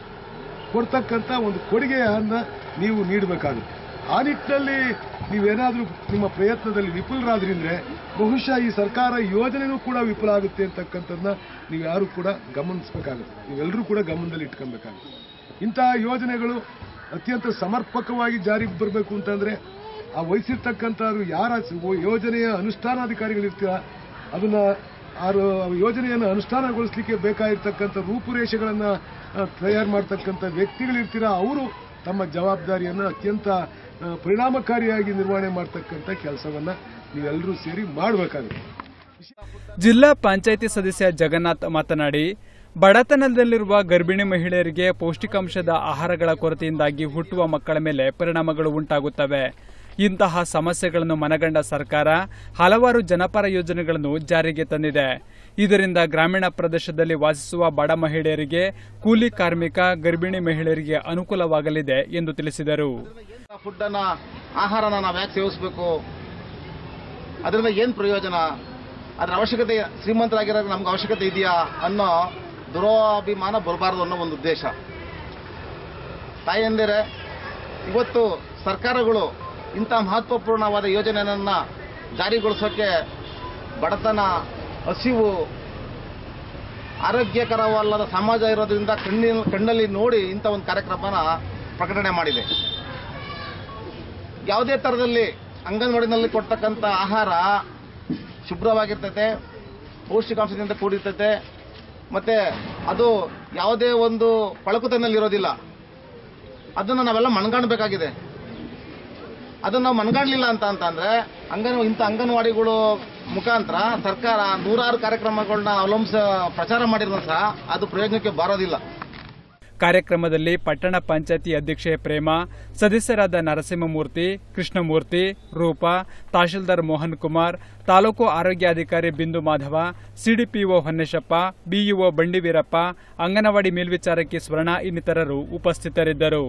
ಕೊಡ್ತಕ್ಕಂಥ ಒಂದು ಕೊಡುಗೆಯನ್ನು ನೀವು ನೀಡಬೇಕಾಗುತ್ತೆ. ಆ ನಿಟ್ಟಿನಲ್ಲಿ ನೀವೇನಾದರೂ ನಿಮ್ಮ ಪ್ರಯತ್ನದಲ್ಲಿ ವಿಫಲರಾದ್ರಿಂದ್ರೆ ಬಹುಶಃ ಈ ಸರ್ಕಾರ ಯೋಜನೆನೂ ಕೂಡ ವಿಫಲ ಆಗುತ್ತೆ ಅಂತಕ್ಕಂಥದ್ದನ್ನ ನೀವು ಯಾರು ಕೂಡ ಗಮನಿಸಬೇಕಾಗುತ್ತೆ. ನೀವೆಲ್ಲರೂ ಕೂಡ ಗಮನದಲ್ಲಿ ಇಟ್ಕೊಬೇಕಾಗುತ್ತೆ ಇಂತಹ ಯೋಜನೆಗಳು ಅತ್ಯಂತ ಸಮರ್ಪಕವಾಗಿ ಜಾರಿಗೆ ಬರಬೇಕು ಅಂತಂದ್ರೆ ಆ ವಹಿಸಿರ್ತಕ್ಕಂಥವ್ರು ಯಾರ ಯೋಜನೆಯ ಅನುಷ್ಠಾನಾಧಿಕಾರಿಗಳಿರ್ತೀರ, ಅದನ್ನ ಆ ಯೋಜನೆಯನ್ನು ಅನುಷ್ಠಾನಗೊಳಿಸಲಿಕ್ಕೆ ಬೇಕಾಗಿರ್ತಕ್ಕಂಥ ರೂಪುರೇಷೆಗಳನ್ನು ತಯಾರು ಮಾಡ್ತಕ್ಕಂಥ ವ್ಯಕ್ತಿಗಳಿರ್ತೀರ, ಅವರು ತಮ್ಮ ಜವಾಬ್ದಾರಿಯನ್ನು ಅತ್ಯಂತ ಪರಿಣಾಮಕಾರಿಯಾಗಿ ನಿರ್ವಹಣೆ ಮಾಡ್ತಕ್ಕಂಥ ಕೆಲಸವನ್ನು ನೀವೆಲ್ಲರೂ ಸೇರಿ ಮಾಡಬೇಕಾಗುತ್ತೆ. ಜಿಲ್ಲಾ ಪಂಚಾಯಿತಿ ಸದಸ್ಯ ಜಗನ್ನಾಥ್ ಮಾತನಾಡಿ, ಬಡತನದಲ್ಲಿರುವ ಗರ್ಭಿಣಿ ಮಹಿಳೆಯರಿಗೆ ಪೌಷ್ಟಿಕಾಂಶದ ಆಹಾರಗಳ ಕೊರತೆಯಿಂದಾಗಿ ಹುಟ್ಟುವ ಮಕ್ಕಳ ಮೇಲೆ ಪರಿಣಾಮಗಳು ಉಂಟಾಗುತ್ತವೆ. ಇಂತಹ ಸಮಸ್ಯೆಗಳನ್ನು ಮನಗಂಡ ಸರ್ಕಾರ ಹಲವಾರು ಜನಪರ ಯೋಜನೆಗಳನ್ನು ಜಾರಿಗೆ ತಂದಿದೆ. ಇದರಿಂದ ಗ್ರಾಮೀಣ ಪ್ರದೇಶದಲ್ಲಿ ವಾಸಿಸುವ ಬಡ ಮಹಿಳೆಯರಿಗೆ, ಕೂಲಿ ಕಾರ್ಮಿಕ, ಗರ್ಭಿಣಿ ಮಹಿಳೆಯರಿಗೆ ಅನುಕೂಲವಾಗಲಿದೆ ಎಂದು ತಿಳಿಸಿದರು. ಆಹಾರನ ನಾವು ಸೇವಿಸಬೇಕು? ಅದರಿಂದ ಏನು ಪ್ರಯೋಜನ? ಅದರ ಅವಶ್ಯಕತೆ ಶ್ರೀಮಂತರಾಗಿರೋ ನಮ್ಗೆ ಅವಶ್ಯಕತೆ ಇದೆಯಾ ಅನ್ನೋ ದುರಾಭಿಮಾನ ಬರಬಾರ್ದು ಅನ್ನೋ ಒಂದು ಉದ್ದೇಶ. ತಾಯಂದಿರೆ ಇವತ್ತು ಸರ್ಕಾರಗಳು ಇಂಥ ಮಹತ್ವಪೂರ್ಣವಾದ ಯೋಜನೆಯನ್ನು ಜಾರಿಗೊಳಿಸೋಕ್ಕೆ ಬಡತನ ಹಸಿವು ಆರೋಗ್ಯಕರವಲ್ಲದ ಸಮಾಜ ಇರೋದ್ರಿಂದ ಕಣ್ಣಿನ ಕಣ್ಣಲ್ಲಿ ನೋಡಿ ಇಂಥ ಒಂದು ಕಾರ್ಯಕ್ರಮನ ಪ್ರಕಟಣೆ ಮಾಡಿದೆ. ಯಾವುದೇ ಥರದಲ್ಲಿ ಅಂಗನವಾಡಿನಲ್ಲಿ ಕೊಡ್ತಕ್ಕಂಥ ಆಹಾರ ಶುಭ್ರವಾಗಿರ್ತೈತೆ, ಪೌಷ್ಟಿಕಾಂಶದಿಂದ ಕೂಡಿರ್ತೈತೆ, ಮತ್ತು ಅದು ಯಾವುದೇ ಒಂದು ಪಳಕುತನಲ್ಲಿ ಇರೋದಿಲ್ಲ. ಅದನ್ನು ನಾವೆಲ್ಲ ಮಣ್ಗಾಣಬೇಕಾಗಿದೆ ಅದನ್ನು ನಾವು ಮನಗಾಣಲಿಲ್ಲ ಅಂತ ಅಂತಂದರೆ ಅಂಗನ ಇಂಥ ಅಂಗನವಾಡಿಗಳು ಮುಖಾಂತರ ಸರ್ಕಾರ ನೂರಾರು ಕಾರ್ಯಕ್ರಮಗಳನ್ನ ಅವಲಂಬಿಸ ಪ್ರಚಾರ ಮಾಡಿದ್ರು ಸಹ ಅದು ಪ್ರಯೋಜನಕ್ಕೆ ಬರೋದಿಲ್ಲ. ಕಾರ್ಯಕ್ರಮದಲ್ಲಿ ಪಟ್ಟಣ ಪಂಚಾಯತಿ ಅಧ್ಯಕ್ಷೆ ಪ್ರೇಮ ಸದಸ್ಯರಾದ ನರಸಿಂಹಮೂರ್ತಿ ಕೃಷ್ಣಮೂರ್ತಿ ರೂಪಾ ತಹಶೀಲ್ದಾರ್ ಮೋಹನ್ ಕುಮಾರ್ ತಾಲೂಕು ಆರೋಗ್ಯಾಧಿಕಾರಿ ಬಿಂದು ಮಾಧವ ಸಿಡಿಪಿಒ ಹೊನ್ನೇಶಪ್ಪ ಬಿಇಒ ಬಂಡಿವೀರಪ್ಪ ಅಂಗನವಾಡಿ ಮೇಲ್ವಿಚಾರಕಿ ಸ್ವರ್ಣ ಇನ್ನಿತರರು ಉಪಸ್ಥಿತರಿದ್ದರು.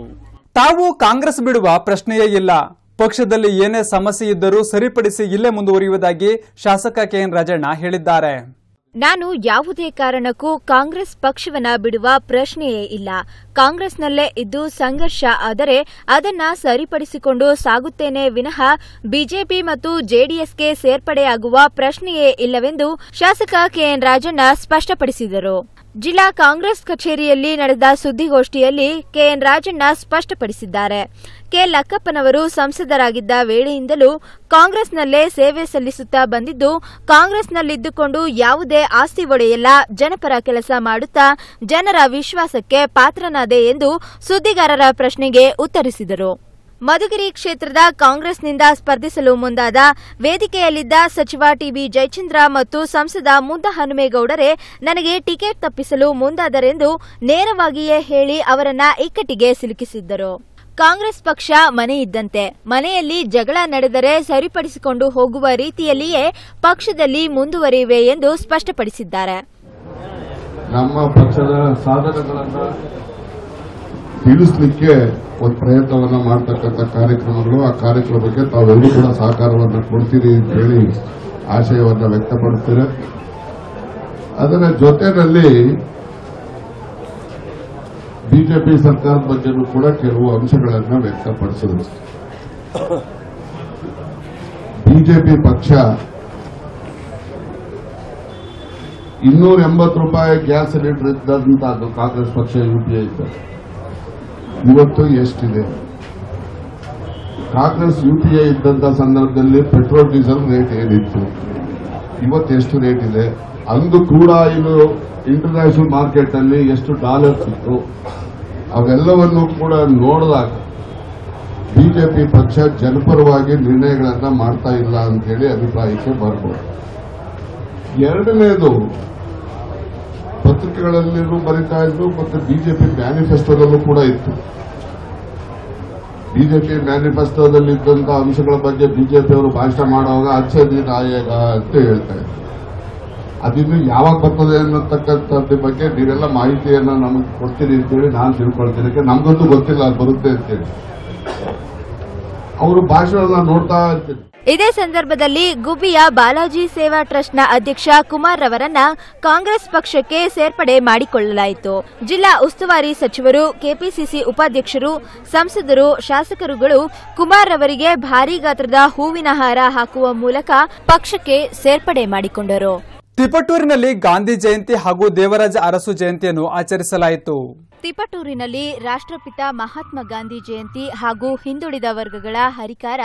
ತಾವು ಕಾಂಗ್ರೆಸ್ ಬಿಡುವ ಪ್ರಶ್ನೆಯೇ ಇಲ್ಲ. ಪಕ್ಷದಲ್ಲಿ ಏನೇ ಸಮಸ್ಯೆ ಇದ್ದರೂ ಸರಿಪಡಿಸಿ ಇಲ್ಲೇ ಮುಂದುವರಿಯುವುದಾಗಿ ಶಾಸಕ ಕೆಎನ್ ರಾಜಣ್ಣ ಹೇಳಿದ್ದಾರೆ. ನಾನು ಯಾವುದೇ ಕಾರಣಕ್ಕೂ ಕಾಂಗ್ರೆಸ್ ಪಕ್ಷವನ್ನ ಬಿಡುವ ಪ್ರಶ್ನೆಯೇ ಇಲ್ಲ. ಕಾಂಗ್ರೆಸ್ನಲ್ಲೇ ಇದ್ದು ಸಂಘರ್ಷ ಆದರೆ ಅದನ್ನ ಸರಿಪಡಿಸಿಕೊಂಡು ಸಾಗುತ್ತೇನೆ ವಿನಃ ಬಿಜೆಪಿ ಮತ್ತು ಜೆಡಿಎಸ್ಗೆ ಸೇರ್ಪಡೆಯಾಗುವ ಪ್ರಶ್ನೆಯೇ ಇಲ್ಲವೆಂದು ಶಾಸಕ ಕೆಎನ್ ರಾಜಣ್ಣ ಸ್ಪಷ್ಟಪಡಿಸಿದರು. ಜಿಲ್ಲಾ ಕಾಂಗ್ರೆಸ್ ಕಚೇರಿಯಲ್ಲಿ ನಡೆದ ಸುದ್ದಿಗೋಷ್ಠಿಯಲ್ಲಿ ಕೆಎನ್ ರಾಜಣ್ಣ ಸ್ಪಷ್ಟಪಡಿಸಿದ್ದಾರೆ. ಕೆ ಲಕ್ಕಪ್ಪನವರು ಸಂಸದರಾಗಿದ್ದ ವೇಳೆಯಿಂದಲೂ ಕಾಂಗ್ರೆಸ್ನಲ್ಲೇ ಸೇವೆ ಸಲ್ಲಿಸುತ್ತಾ ಬಂದಿದ್ದು, ಕಾಂಗ್ರೆಸ್ನಲ್ಲಿದ್ದುಕೊಂಡು ಯಾವುದೇ ಆಸ್ತಿ ಒಡೆಯಲ್ಲ, ಜನಪರ ಕೆಲಸ ಮಾಡುತ್ತಾ ಜನರ ವಿಶ್ವಾಸಕ್ಕೆ ಪಾತ್ರನಾದೆ ಎಂದು ಸುದ್ದಿಗಾರರ ಪ್ರಶ್ನೆಗೆ ಉತ್ತರಿಸಿದರು. ಮಧುಗಿರಿ ಕ್ಷೇತ್ರದ ಕಾಂಗ್ರೆಸ್ನಿಂದ ಸ್ಪರ್ಧಿಸಲು ಮುಂದಾದ ವೇದಿಕೆಯಲ್ಲಿದ್ದ ಸಚಿವ ಟಿಬಿ ಜಯಚಂದ್ರ ಮತ್ತು ಸಂಸದ ಮುದ್ದ ಹನುಮೇಗೌಡರೇ ನನಗೆ ಟಿಕೆಟ್ ತಪ್ಪಿಸಲು ಮುಂದಾದರೆಂದು ನೇರವಾಗಿಯೇ ಹೇಳಿ ಅವರನ್ನ ಇಕ್ಕಟ್ಟಿಗೆ ಸಿಲುಕಿಸಿದ್ದರು. ಕಾಂಗ್ರೆಸ್ ಪಕ್ಷ ಮನೆ ಇದ್ದಂತೆ, ಮನೆಯಲ್ಲಿ ಜಗಳ ನಡೆದರೆ ಸರಿಪಡಿಸಿಕೊಂಡು ಹೋಗುವ ರೀತಿಯಲ್ಲಿಯೇ ಪಕ್ಷದಲ್ಲಿ ಮುಂದುವರಿಯುವೆ ಎಂದು ಸ್ಪಷ್ಟಪಡಿಸಿದ್ದಾರೆ. ನಮ್ಮ ಪಕ್ಷದ ಸಾಧನೆಗಳನ್ನ ತಿಳಿಸ್ಲಿಕ್ಕೆ ಒಂದು ಪ್ರಯತ್ನವನ್ನ ಮಾಡ್ತಕ್ಕಂಥ ಕಾರ್ಯಕ್ರಮಗಳು, ಆ ಕಾರ್ಯಕ್ರಮಕ್ಕೆ ತಾವೆಲ್ಲರೂ ಕೂಡ ಸಹಕಾರವನ್ನು ಕೊಡ್ತೀರಿ ಅಂತ ಹೇಳಿ ಆಶಯವನ್ನ ವ್ಯಕ್ತಪಡಿಸ್ತೀರ. ಅದರ ಜೊತೆಯಲ್ಲಿ ಬಿಜೆಪಿ ಸರ್ಕಾರದ ಬಗ್ಗೆನೂ ಕೂಡ ಕೆಲವು ಅಂಶಗಳನ್ನ ವ್ಯಕ್ತಪಡಿಸಿದ್ರು. ಬಿಜೆಪಿ ಪಕ್ಷ ಇನ್ನೂರ ಎಂಬತ್ತು ರೂಪಾಯಿ ಗ್ಯಾಸ್ ಸಿಲಿಂಡರ್ ಇದ್ದಂತ ಕಾಂಗ್ರೆಸ್ ಪಕ್ಷ ಯುಪಿಎ ಇದ್ದ. ಇವತ್ತು ಎಷ್ಟಿದೆ? ಕಾಂಗ್ರೆಸ್ ಯುಪಿಎ ಇದ್ದಂತ ಸಂದರ್ಭದಲ್ಲಿ ಪೆಟ್ರೋಲ್, ಡೀಸೆಲ್ ರೇಟ್ ಏನಿತ್ತು? ಇವತ್ತು ಎಷ್ಟು ರೇಟ್ ಇದೆ? ಅಂದು ಕೂಡ ಇದು ಇಂಟರ್ನ್ಯಾಷನಲ್ ಮಾರ್ಕೆಟ್ ಅಲ್ಲಿ ಎಷ್ಟು ಡಾಲರ್ಸ್ ಇತ್ತು? ಅವೆಲ್ಲವನ್ನು ಕೂಡ ನೋಡಿದಾಗ ಬಿಜೆಪಿ ಪಕ್ಷ ಜನಪರವಾಗಿ ನಿರ್ಣಯಗಳನ್ನ ಮಾಡ್ತಾ ಇಲ್ಲ ಅಂತ ಹೇಳಿ ಅಭಿಪ್ರಾಯಕ್ಕೆ ಬರಬಹುದು ಎರಡನೇದು ಪತ್ರಿಕೆಗಳಲ್ಲಿಯೂ ಬರೀತಾ ಇದ್ರು ಮತ್ತು ಬಿಜೆಪಿ ಮ್ಯಾನಿಫೆಸ್ಟೋದಲ್ಲೂ ಕೂಡ ಇತ್ತು. ಬಿಜೆಪಿ ಮ್ಯಾನಿಫೆಸ್ಟೋದಲ್ಲಿ ಇದ್ದಂತಹ ಅಂಶಗಳ ಬಗ್ಗೆ ಬಿಜೆಪಿ ಅವರು ಭಾಷಣ ಮಾಡುವಾಗ ಅಚ್ಚೆ ದಿನ ಆಯೋಗ ಅಂತ ಹೇಳ್ತಾ ಇದ್ರು. ಅದಿನ್ನು ಯಾವಾಗ ಬರ್ತದೆ ಅನ್ನತಕ್ಕಂಥದ್ರ ಬಗ್ಗೆ ನೀವೆಲ್ಲ ಮಾಹಿತಿಯನ್ನ ನಮಗೆ ಕೊಡ್ತೀರಿ ಅಂತೇಳಿ ನಾನು ತಿಳ್ಕೊಳ್ತೀನಿ. ನಮ್ಗಂತೂ ಗೊತ್ತಿಲ್ಲ, ಅದು ಬರುತ್ತೆ ಅಂತೇಳಿ. ಅವರು ಭಾಷಣ ನೋಡ್ತಾ ಇರ್ತೀನಿ ಇದೇ ಸಂದರ್ಭದಲ್ಲಿ ಗುಬ್ಬಿಯ ಬಾಲಾಜಿ ಸೇವಾ ಟ್ರಸ್ಟ್ನ ಅಧ್ಯಕ್ಷ ಕುಮಾರ್ ರವರನ್ನ ಕಾಂಗ್ರೆಸ್ ಪಕ್ಷಕ್ಕೆ ಸೇರ್ಪಡೆ ಮಾಡಿಕೊಳ್ಳಲಾಯಿತು. ಜಿಲ್ಲಾ ಉಸ್ತುವಾರಿ ಸಚಿವರು, ಕೆಪಿಸಿಸಿ ಉಪಾಧ್ಯಕ್ಷರು, ಸಂಸದರು, ಶಾಸಕರುಗಳು ಕುಮಾರ್ ರವರಿಗೆ ಭಾರೀ ಗಾತ್ರದ ಹೂವಿನ ಹಾರ ಹಾಕುವ ಮೂಲಕ ಪಕ್ಷಕ್ಕೆ ಸೇರ್ಪಡೆ ಮಾಡಿಕೊಂಡರು. ತಿಪಟೂರಿನಲ್ಲಿ ಗಾಂಧಿ ಜಯಂತಿ ಹಾಗೂ ದೇವರಾಜ ಅರಸು ಜಯಂತಿಯನ್ನು ಆಚರಿಸಲಾಯಿತು. ತಿಪಟೂರಿನಲ್ಲಿ ರಾಷ್ಟ್ರಪಿತ ಮಹಾತ್ಮ ಗಾಂಧಿ ಜಯಂತಿ ಹಾಗೂ ಹಿಂದುಳಿದ ವರ್ಗಗಳ ಹರಿಕಾರ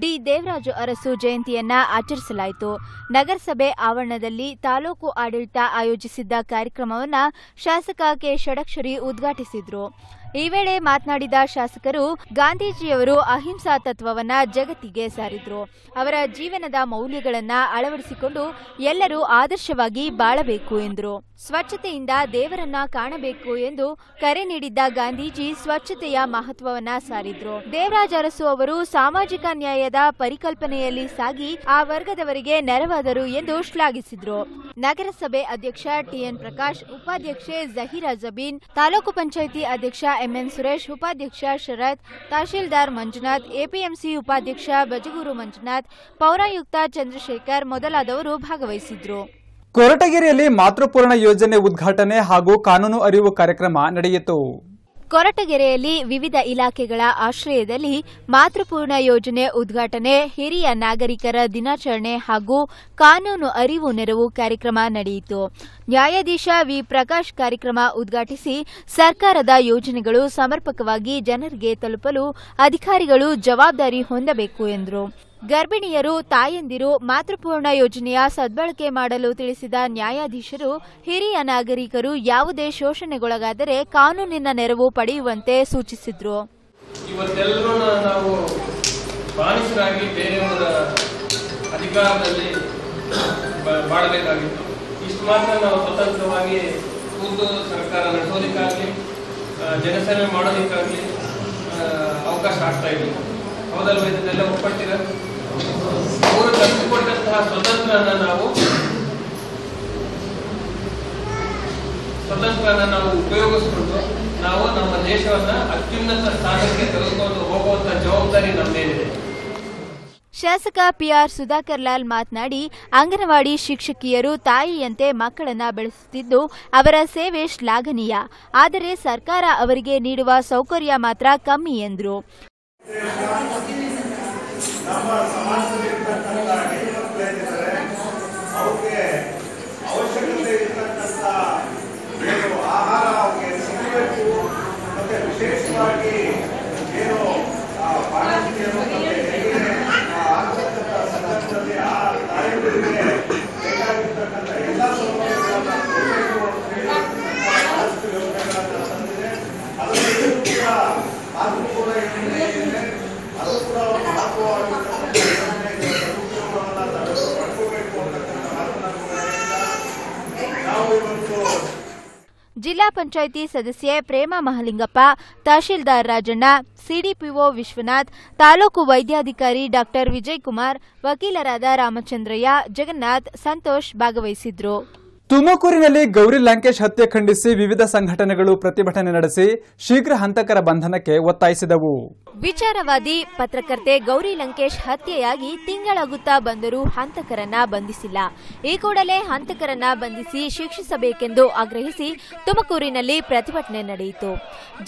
ಡಿ. ದೇವರಾಜು ಅರಸು ಜಯಂತಿಯನ್ನ ಆಚರಿಸಲಾಯಿತು. ನಗರಸಭೆ ಆವರಣದಲ್ಲಿ ತಾಲೂಕು ಆಡಳಿತ ಆಯೋಜಿಸಿದ್ದ ಕಾರ್ಯಕ್ರಮವನ್ನು ಶಾಸಕ ಕೆ. ಷಡಕ್ಷರಿ ಉದ್ಘಾಟಿಸಿದ್ರು. ಈ ವೇಳೆ ಮಾತನಾಡಿದ ಶಾಸಕರು, ಗಾಂಧೀಜಿಯವರು ಅಹಿಂಸಾ ತತ್ವವನ್ನ ಜಗತ್ತಿಗೆ ಸಾರಿದ್ರು. ಅವರ ಜೀವನದ ಮೌಲ್ಯಗಳನ್ನ ಅಳವಡಿಸಿಕೊಂಡು ಎಲ್ಲರೂ ಆದರ್ಶವಾಗಿ ಬಾಳಬೇಕು ಎಂದರು. ಸ್ವಚ್ಛತೆಯಿಂದ ದೇವರನ್ನ ಕಾಣಬೇಕು ಎಂದು ಕರೆ ನೀಡಿದ್ದ ಗಾಂಧೀಜಿ ಸ್ವಚ್ಛತೆಯ ಮಹತ್ವವನ್ನ ಸಾರಿದ್ರು. ದೇವರಾಜ ಅರಸು ಅವರು ಸಾಮಾಜಿಕ ನ್ಯಾಯದ ಪರಿಕಲ್ಪನೆಯಲ್ಲಿ ಸಾಗಿ ಆ ವರ್ಗದವರಿಗೆ ನೆರವಾದರು ಎಂದು ಶ್ಲಾಘಿಸಿದ್ರು. ನಗರಸಭೆ ಅಧ್ಯಕ್ಷ ಟಿಎನ್ ಪ್ರಕಾಶ್, ಉಪಾಧ್ಯಕ್ಷೆ ಜಹೀರಾ ಜಬೀನ್ ತಾಲೂಕು ಪಂಚಾಯಿತಿ ಅಧ್ಯಕ್ಷ ಎಂಎನ್ ಸುರೇಶ್, ಉಪಾಧ್ಯಕ್ಷ ಶರತ್, ತಹಶೀಲ್ದಾರ್ ಮಂಜುನಾಥ್, ಎಪಿಎಂಸಿ ಉಪಾಧ್ಯಕ್ಷ ಬಜಗೂರು ಮಂಜುನಾಥ್, ಪೌರಾಯುಕ್ತ ಚಂದ್ರಶೇಖರ್ ಮೊದಲಾದವರು ಭಾಗವಹಿಸಿದ್ರು. ಕೊರಟಗೆರೆಯಲ್ಲಿ ಮಾತೃಪೂರ್ಣ ಯೋಜನೆ ಉದ್ಘಾಟನೆ ಹಾಗೂ ಕಾನೂನು ಅರಿವು ಕಾರ್ಯಕ್ರಮ ನಡೆಯಿತು. ಕೊರಟಗೆರೆಯಲ್ಲಿ ವಿವಿಧ ಇಲಾಖೆಗಳ ಆಶ್ರಯದಲ್ಲಿ ಮಾತೃಪೂರ್ಣ ಯೋಜನೆ ಉದ್ಘಾಟನೆ, ಹಿರಿಯ ನಾಗರಿಕರ ದಿನಾಚರಣೆ ಹಾಗೂ ಕಾನೂನು ಅರಿವು ನೆರವು ಕಾರ್ಯಕ್ರಮ ನಡೆಯಿತು. ನ್ಯಾಯಾಧೀಶ ವಿ. ಪ್ರಕಾಶ್ ಕಾರ್ಯಕ್ರಮ ಉದ್ಘಾಟಿಸಿ ಸರ್ಕಾರದ ಯೋಜನೆಗಳು ಸಮರ್ಪಕವಾಗಿ ಜನರಿಗೆ ತಲುಪಲು ಅಧಿಕಾರಿಗಳು ಜವಾಬ್ದಾರಿ ಹೊಂದಬೇಕು ಎಂದರು. ಗರ್ಭಿಣಿಯರು ತಾಯಂದಿರು ಮಾತೃಪೂರ್ಣ ಯೋಜನೆಯ ಸದ್ಬಳಕೆ ಮಾಡಲು ತಿಳಿಸಿದ ನ್ಯಾಯಾಧೀಶರು, ಹಿರಿಯ ನಾಗರಿಕರು ಯಾವುದೇ ಶೋಷಣೆಗೊಳಗಾದರೆ ಕಾನೂನಿನ ನೆರವು ಪಡೆಯುವಂತೆ ಸೂಚಿಸಿದ್ರು. ಅಧಿಕಾರದಲ್ಲಿ ಮಾತ್ರ ನಾವು ಸ್ವತಂತ್ರವಾಗಿ ಸರ್ಕಾರ ಜನಸೇವೆ ಮಾಡೋದಕ್ಕಾಗಲಿ ಅವಕಾಶ ಆಗ್ತಾ ಇದೆ. ಹೌದಲ್ವ ಇದನ್ನೆಲ್ಲ ಕಲ್ಪಿಕೊಟ್ಟಂತಹ ಸ್ವತಂತ್ರನ ನಾವು ಸ್ವತಂತ್ರನ ನಾವು ಉಪಯೋಗಿಸ್ಕೊಂಡು ನಾವು ನಮ್ಮ ದೇಶವನ್ನ ಅತ್ಯುನ್ನತ ಸ್ಥಾನಕ್ಕೆ ತೆಗೆದುಕೊಂಡು ಹೋಗುವಂತ ಜವಾಬ್ದಾರಿ ನಮ್ಮೇನಿದೆ ಶಾಸಕ ಪಿಆರ್ ಸುಧಾಕರ್ ಲಾಲ್ ಮಾತನಾಡಿ ಅಂಗನವಾಡಿ ಶಿಕ್ಷಕಿಯರು ತಾಯಿಯಂತೆ ಮಕ್ಕಳನ್ನ ಬೆಳೆಸುತ್ತಿದ್ದು ಅವರ ಸೇವೆ ಶ್ಲಾಘನೀಯ. ಆದರೆ ಸರ್ಕಾರ ಅವರಿಗೆ ನೀಡುವ ಸೌಕರ್ಯ ಮಾತ್ರ ಕಮ್ಮಿ ಎಂದರು ನಮ್ಮ ಸಮಾಜದಲ್ಲಿ ಇರ್ತಕ್ಕಂಥ ಹೆಣ್ಣುಮಕ್ಕಳೇನಿದ್ದಾರೆ ಅವಕ್ಕೆ ಅವಶ್ಯಕತೆ ಇರ್ತಕ್ಕಂಥ ಏನು ಆಹಾರ ಅವಕ್ಕೆ ಸಿಗಬೇಕು ಮತ್ತೆ ವಿಶೇಷವಾಗಿ ಏನು ಆ, ಬಾಣಂತಿಯರು ಮತ್ತೆ ಹೆರಿಗೆ ಆ, ಆಗ್ತಕ್ಕಂಥ ಸಂದರ್ಭದಲ್ಲಿ ಆ ತಾಯಂದಿರಿಗೆ ಬೇಕಾಗಿರ್ತಕ್ಕಂಥ ಎಲ್ಲ ಸೌಲಭ್ಯಗಳನ್ನ ಕೊಡಬೇಕು ಅಂತ ಹೇಳಿ ಬಹಳಷ್ಟು ಯೋಜನೆಗಳನ್ನ ತಂದಿದೆ ಅದರಲ್ಲಿ ಕೂಡ ಅದು ಕೂಡ ಏನಿದೆ ಅದು ಕೂಡ ಒಂದು ಮಹತ್ವವಾಗಿರ್ತಕ್ಕಂಥ ಯೋಜನೆ ಇದರ ಸದುಪಯೋಗವನ್ನ ತಾವೆಲ್ಲರೂ ಪಡ್ಕೋಬೇಕು ಅಂತಕ್ಕಂಥ ಮಾತನ್ನ ಕೂಡ ಹೇಳ್ತಾ ನಾವು ಇವತ್ತು ಜಿಲ್ಲಾ ಪಂಚಾಯಿತಿ ಸದಸ್ಯೆ ಪ್ರೇಮ ಮಹಲಿಂಗಪ್ಪ, ತಹಶೀಲ್ದಾರ್ ರಾಜಣ್ಣ, ಸಿಡಿಪಿಒ ವಿಶ್ವನಾಥ್, ತಾಲೂಕು ವೈದ್ಯಾಧಿಕಾರಿ ಡಾಕ್ಟರ್ ವಿಜಯ್ ಕುಮಾರ್, ವಕೀಲರಾದ ರಾಮಚಂದ್ರಯ್ಯ, ಜಗನ್ನಾಥ್, ಸಂತೋಷ್ ಭಾಗವಹಿಸಿದ್ರು. ತುಮಕೂರಿನಲ್ಲಿ ಗೌರಿ ಲಂಕೇಶ್ ಹತ್ಯೆ ಖಂಡಿಸಿ ವಿವಿಧ ಸಂಘಟನೆಗಳು ಪ್ರತಿಭಟನೆ ನಡೆಸಿ ಶೀಘ್ರ ಹಂತಕರ ಬಂಧನಕ್ಕೆ ಒತ್ತಾಯಿಸಿದವು. ವಿಚಾರವಾದಿ ಪತ್ರಕರ್ತೆ ಗೌರಿ ಲಂಕೇಶ್ ಹತ್ಯೆಯಾಗಿ ತಿಂಗಳಾಗುತ್ತಾ ಬಂದರೂ ಹಂತಕರನ್ನ ಬಂಧಿಸಿಲ್ಲ. ಈ ಕೂಡಲೇ ಹಂತಕರನ್ನ ಬಂಧಿಸಿ ಶಿಕ್ಷಿಸಬೇಕೆಂದು ಆಗ್ರಹಿಸಿ ತುಮಕೂರಿನಲ್ಲಿ ಪ್ರತಿಭಟನೆ ನಡೆಯಿತು.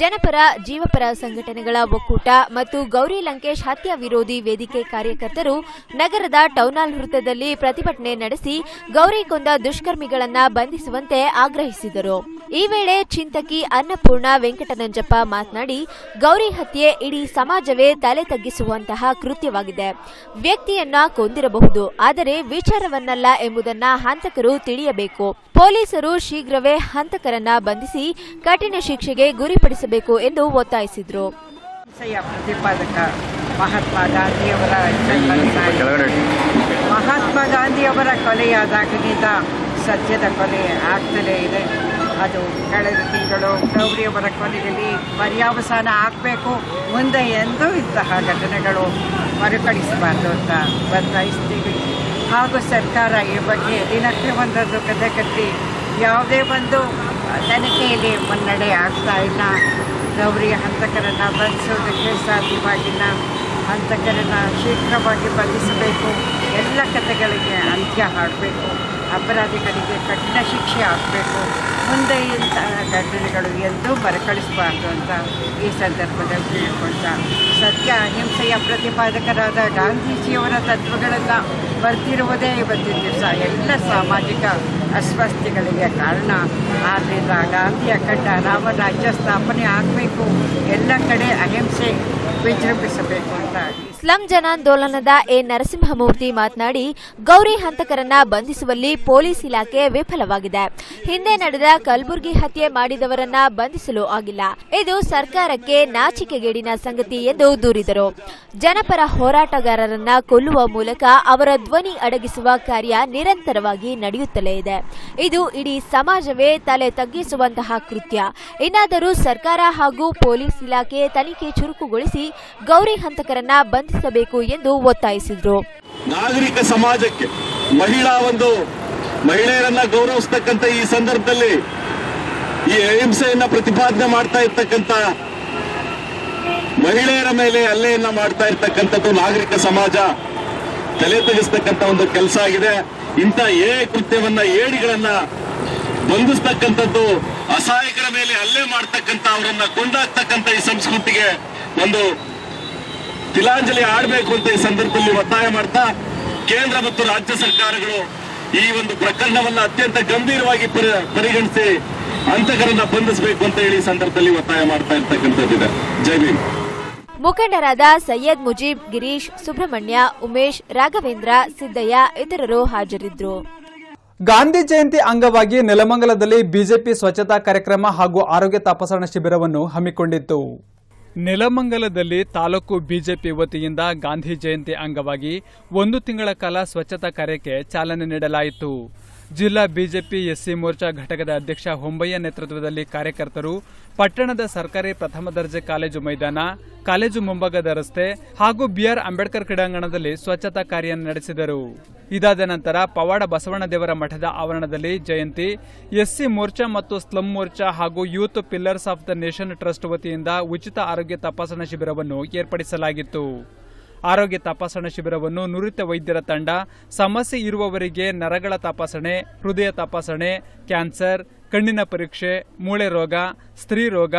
ಜನಪರ, ಜೀವಪರ ಸಂಘಟನೆಗಳ ಒಕ್ಕೂಟ ಮತ್ತು ಗೌರಿ ಲಂಕೇಶ್ ಹತ್ಯೆ ವಿರೋಧಿ ವೇದಿಕೆ ಕಾರ್ಯಕರ್ತರು ನಗರದ ಟೌನಾಲ್ ವೃತ್ತದಲ್ಲಿ ಪ್ರತಿಭಟನೆ ನಡೆಸಿ ಗೌರಿ ಕೊಂದ ದುಷ್ಕರ್ಮಿಗಳನ್ನ ಬಂಧಿಸುವಂತೆ ಆಗ್ರಹಿಸಿದರು. ಈ ವೇಳೆ ಚಿಂತಕಿ ಅನ್ನಪೂರ್ಣ ವೆಂಕಟನಂಜಪ್ಪ ಮಾತನಾಡಿ ಗೌರಿ ಹತ್ಯೆ ಇಡೀ ಸಮಾಜವೇ ತಲೆ ತಗ್ಗಿಸುವಂತಹ ಕೃತ್ಯವಾಗಿದೆ. ವ್ಯಕ್ತಿಯನ್ನ ಕೊಂದಿರಬಹುದು ಆದರೆ ವಿಚಾರವನ್ನಲ್ಲ ಎಂಬುದನ್ನ ಹಂತಕರು ತಿಳಿಯಬೇಕು. ಪೊಲೀಸರು ಶೀಘ್ರವೇ ಹಂತಕರನ್ನ ಬಂಧಿಸಿ ಕಠಿಣ ಶಿಕ್ಷೆಗೆ ಗುರಿಪಡಿಸಬೇಕು ಎಂದು ಒತ್ತಾಯಿಸಿದರು. ಮಹಾತ್ಮ ಗಾಂಧಿಯವರ ಮಹಾತ್ಮ ಗಾಂಧಿಯವರ ಕೊಲೆಯಾದಾಗಿನಿಂದ ಸತ್ಯದ ಕೊನೆ ಆಗ್ತಲೇ ಇದೆ. ಅದು ಕಳೆದ ತಿಂಗಳು ಗೌರಿಯವರ ಕೊನೆಯಲ್ಲಿ ಪರ್ಯಾವಸಾನ ಆಗಬೇಕು, ಮುಂದೆ ಎಂದೂ ಇಂತಹ ಘಟನೆಗಳು ಮರುಕಳಿಸಬಾರ್ದು ಅಂತ ಬದಲಾಯಿಸ್ತೀವಿ ಹಾಗೂ ಸರ್ಕಾರ ಈ ಬಗ್ಗೆ ದಿನಕ್ಕೆ ಒಂದೊಂದು ಕತೆ ಕಟ್ಟಿ, ಯಾವುದೇ ಒಂದು ತನಿಖೆಯಲ್ಲಿ ಮುನ್ನಡೆ ಆಗ್ತಾ ಇಲ್ಲ. ಗೌರಿಯ ಹಂತಕರನ್ನು ಬಂಧಿಸೋದಕ್ಕೆ ಸಾಧ್ಯವಾಗಿಲ್ಲ. ಹಂತಕರನ್ನು ಶೀಘ್ರವಾಗಿ ಬಂಧಿಸಬೇಕು. ಎಲ್ಲ ಕಥೆಗಳಿಗೆ ಅಂತ್ಯ ಹಾಡಬೇಕು. ಅಪರಾಧಿಗಳಿಗೆ ಕಠಿಣ ಶಿಕ್ಷೆ ಆಗಬೇಕು. ಮುಂದೆ ಇಂತಹ ಘಟನೆಗಳು ಎಂದೂ ಮರುಕಳಿಸಬಾರ್ದು ಅಂತ ಈ ಸಂದರ್ಭದಲ್ಲಿ ತಿಳ್ಕೊಳ್ತಾ ಸತ್ಯ ಅಹಿಂಸೆಯ ಪ್ರತಿಪಾದಕರಾದ ಗಾಂಧೀಜಿಯವರ ತತ್ವಗಳನ್ನು ಬರ್ತಿರುವುದೇ ಇವತ್ತಿನ ದಿವಸ. ಎಲ್ಲ ಸಾಮಾಜಿಕ ಅಸ್ವಸ್ಥತೆಗಳಿಗೆ ಕಾರಣ. ಆದ್ದರಿಂದ ಗಾಂಧಿಯ ಕಂಡ ರಾಮರಾಜ್ಯ ಸ್ಥಾಪನೆ ಆಗಬೇಕು. ಎಲ್ಲ ಕಡೆ ಅಹಿಂಸೆ ವಿಜೃಂಭಿಸಬೇಕು ಅಂತ ಸ್ಲಂ ಜನಾಂದೋಲನದ ಎ. ನರಸಿಂಹಮೂರ್ತಿ ಮಾತನಾಡಿ, ಗೌರಿ ಹಂತಕರನ್ನ ಬಂಧಿಸುವಲ್ಲಿ ಪೊಲೀಸ್ ಇಲಾಖೆ ವಿಫಲವಾಗಿದೆ. ಹಿಂದೆ ನಡೆದ ಕಲಬುರಗಿ ಹತ್ಯೆ ಮಾಡಿದವರನ್ನ ಬಂಧಿಸಲು ಆಗಿಲ್ಲ. ಇದು ಸರ್ಕಾರಕ್ಕೆ ನಾಚಿಕೆಗೇಡಿನ ಸಂಗತಿ ಎಂದು ದೂರಿದರು. ಜನಪರ ಹೋರಾಟಗಾರರನ್ನ ಕೊಲ್ಲುವ ಮೂಲಕ ಅವರ ಧ್ವನಿ ಅಡಗಿಸುವ ಕಾರ್ಯ ನಿರಂತರವಾಗಿ ನಡೆಯುತ್ತಲೇ ಇದೆ. ಇದು ಇಡೀ ಸಮಾಜವೇ ತಲೆ ತಗ್ಗಿಸುವಂತಹ ಕೃತ್ಯ. ಇನ್ನಾದರೂ ಸರ್ಕಾರ ಹಾಗೂ ಪೊಲೀಸ್ ಇಲಾಖೆ ತನಿಖೆ ಚುರುಕುಗೊಳಿಸಿ ಗೌರಿ ಹಂತಕರನ್ನ ಬಂಧಿಸಬೇಕು ಎಂದು ಒತ್ತಾಯಿಸಿದರು. ನಾಗರಿಕ ಸಮಾಜಕ್ಕೆ ಮಹಿಳಾ ಒಂದು ಮಹಿಳೆಯರನ್ನ ಗೌರವಿಸ್ತಕ್ಕಂಥ ಈ ಸಂದರ್ಭದಲ್ಲಿ ಈ ಅಹಿಂಸೆಯನ್ನ ಪ್ರತಿಪಾದನೆ ಮಾಡ್ತಾ ಇರ್ತಕ್ಕಂಥ ಮಹಿಳೆಯರ ಮೇಲೆ ಹಲ್ಲೆಯನ್ನ ಮಾಡ್ತಾ ಇರ್ತಕ್ಕಂಥದ್ದು ನಾಗರಿಕ ಸಮಾಜ ತಲೆ ತೆಗೆಸ್ತಕ್ಕಂಥ ಒಂದು ಕೆಲಸ ಆಗಿದೆ. ಇಂಥ ಏ ಕೃತ್ಯವನ್ನ ಏಡಿಗಳನ್ನ ಬಂಧಿಸ್ತಕ್ಕಂಥದ್ದು ಅಸಹಾಯಕರ ಮೇಲೆ ಹಲ್ಲೆ ಮಾಡ್ತಕ್ಕಂಥ ಅವರನ್ನ ಕೊಂಡಾಗ್ತಕ್ಕಂಥ ಈ ಸಂಸ್ಕೃತಿಗೆ ಒಂದು ತಿಲಾಂಜಲಿ ಆಡಬೇಕು ಅಂತ ಈ ಸಂದರ್ಭದಲ್ಲಿ ಒತ್ತಾಯ ಮಾಡ್ತಾ ಕೇಂದ್ರ ಮತ್ತು ರಾಜ್ಯ ಸರ್ಕಾರಗಳು ಈ ಒಂದು ಪ್ರಕರಣವನ್ನ ಅತ್ಯಂತ ಗಂಭೀರವಾಗಿ ಪರಿ- ಪರಿಗಣಿಸಿ ಅಂತಕರನ್ನ ಬಂಧಿಸಬೇಕು ಅಂತ ಹೇಳಿ ಈ ಸಂದರ್ಭದಲ್ಲಿ ಒತ್ತಾಯ ಮಾಡ್ತಾ ಇರ್ತಕ್ಕಂಥದ್ದಿದೆ ಜೈ ಭೀಮ್. ಮುಖಂಡರಾದ ಸೈಯದ್ ಮುಜೀಬ್ ಗಿರೀಶ್ ಸುಬ್ರಹ್ಮಣ್ಯ ಉಮೇಶ್ ರಾಘವೇಂದ್ರ ಸಿದ್ದಯ್ಯ ಇತರರು ಹಾಜರಿದ್ದರು. ಗಾಂಧಿ ಜಯಂತಿ ಅಂಗವಾಗಿ ನೆಲಮಂಗಲದಲ್ಲಿ ಬಿಜೆಪಿ ಸ್ವಚ್ಛತಾ ಕಾರ್ಯಕ್ರಮ ಹಾಗೂ ಆರೋಗ್ಯ ತಪಾಸಣಾ ಶಿಬಿರವನ್ನು ಹಮ್ಮಿಕೊಂಡಿತ್ತು. ನೆಲಮಂಗಲದಲ್ಲಿ ತಾಲೂಕು ಬಿಜೆಪಿ ವತಿಯಿಂದ ಗಾಂಧಿ ಜಯಂತಿ ಅಂಗವಾಗಿ ಒಂದು ತಿಂಗಳ ಕಾಲ ಸ್ವಚ್ಛತಾ ಕಾರ್ಯಕ್ಕೆ ಚಾಲನೆ ನೀಡಲಾಯಿತು. ಜಿಲ್ಲಾ ಬಿಜೆಪಿ ಎಸ್ಸಿ ಮೋರ್ಚಾ ಘಟಕದ ಅಧ್ಯಕ್ಷ ಹೊಂಬಯ್ಯ ನೇತೃತ್ವದಲ್ಲಿ ಕಾರ್ಯಕರ್ತರು, ಪಟ್ಟಣದ ಸರ್ಕಾರಿ ಪ್ರಥಮ ದರ್ಜೆ ಕಾಲೇಜು ಮೈದಾನ, ಕಾಲೇಜು ಮುಂಭಾಗದ ರಸ್ತೆ ಹಾಗೂ ಬಿಆರ್ ಅಂಬೇಡ್ಕರ್ ಕ್ರೀಡಾಂಗಣದಲ್ಲಿ ಸ್ವಚ್ಛತಾ ಕಾರ್ಯ ನಡೆಸಿದರು. ಇದಾದ ನಂತರ ಪವಾಡ ಬಸವಣ್ಣ ದೇವರ ಮಠದ ಆವರಣದಲ್ಲಿ ಜಯಂತಿ, ಎಸ್ಸಿ ಮೋರ್ಚಾ ಮತ್ತು ಸ್ಲಂ ಮೋರ್ಚಾ ಹಾಗೂ youth pillars of the nation trust ವತಿಯಿಂದ ಉಚಿತ ಆರೋಗ್ಯ ತಪಾಸಣಾ ಶಿಬಿರವನ್ನು ಏರ್ಪಡಿಸಲಾಗಿತ್ತು. ಆರೋಗ್ಯ ತಪಾಸಣಾ ಶಿಬಿರವನ್ನು ನುರಿತ ವೈದ್ಯರ ತಂಡ, ಸಮಸ್ಯೆ ಇರುವವರಿಗೆ ನರಗಳ ತಪಾಸಣೆ, ಹೃದಯ ತಪಾಸಣೆ, ಕ್ಯಾನ್ಸರ್, ಕಣ್ಣಿನ ಪರೀಕ್ಷೆ, ಮೂಳೆ ರೋಗ, ಸ್ತ್ರೀ ರೋಗ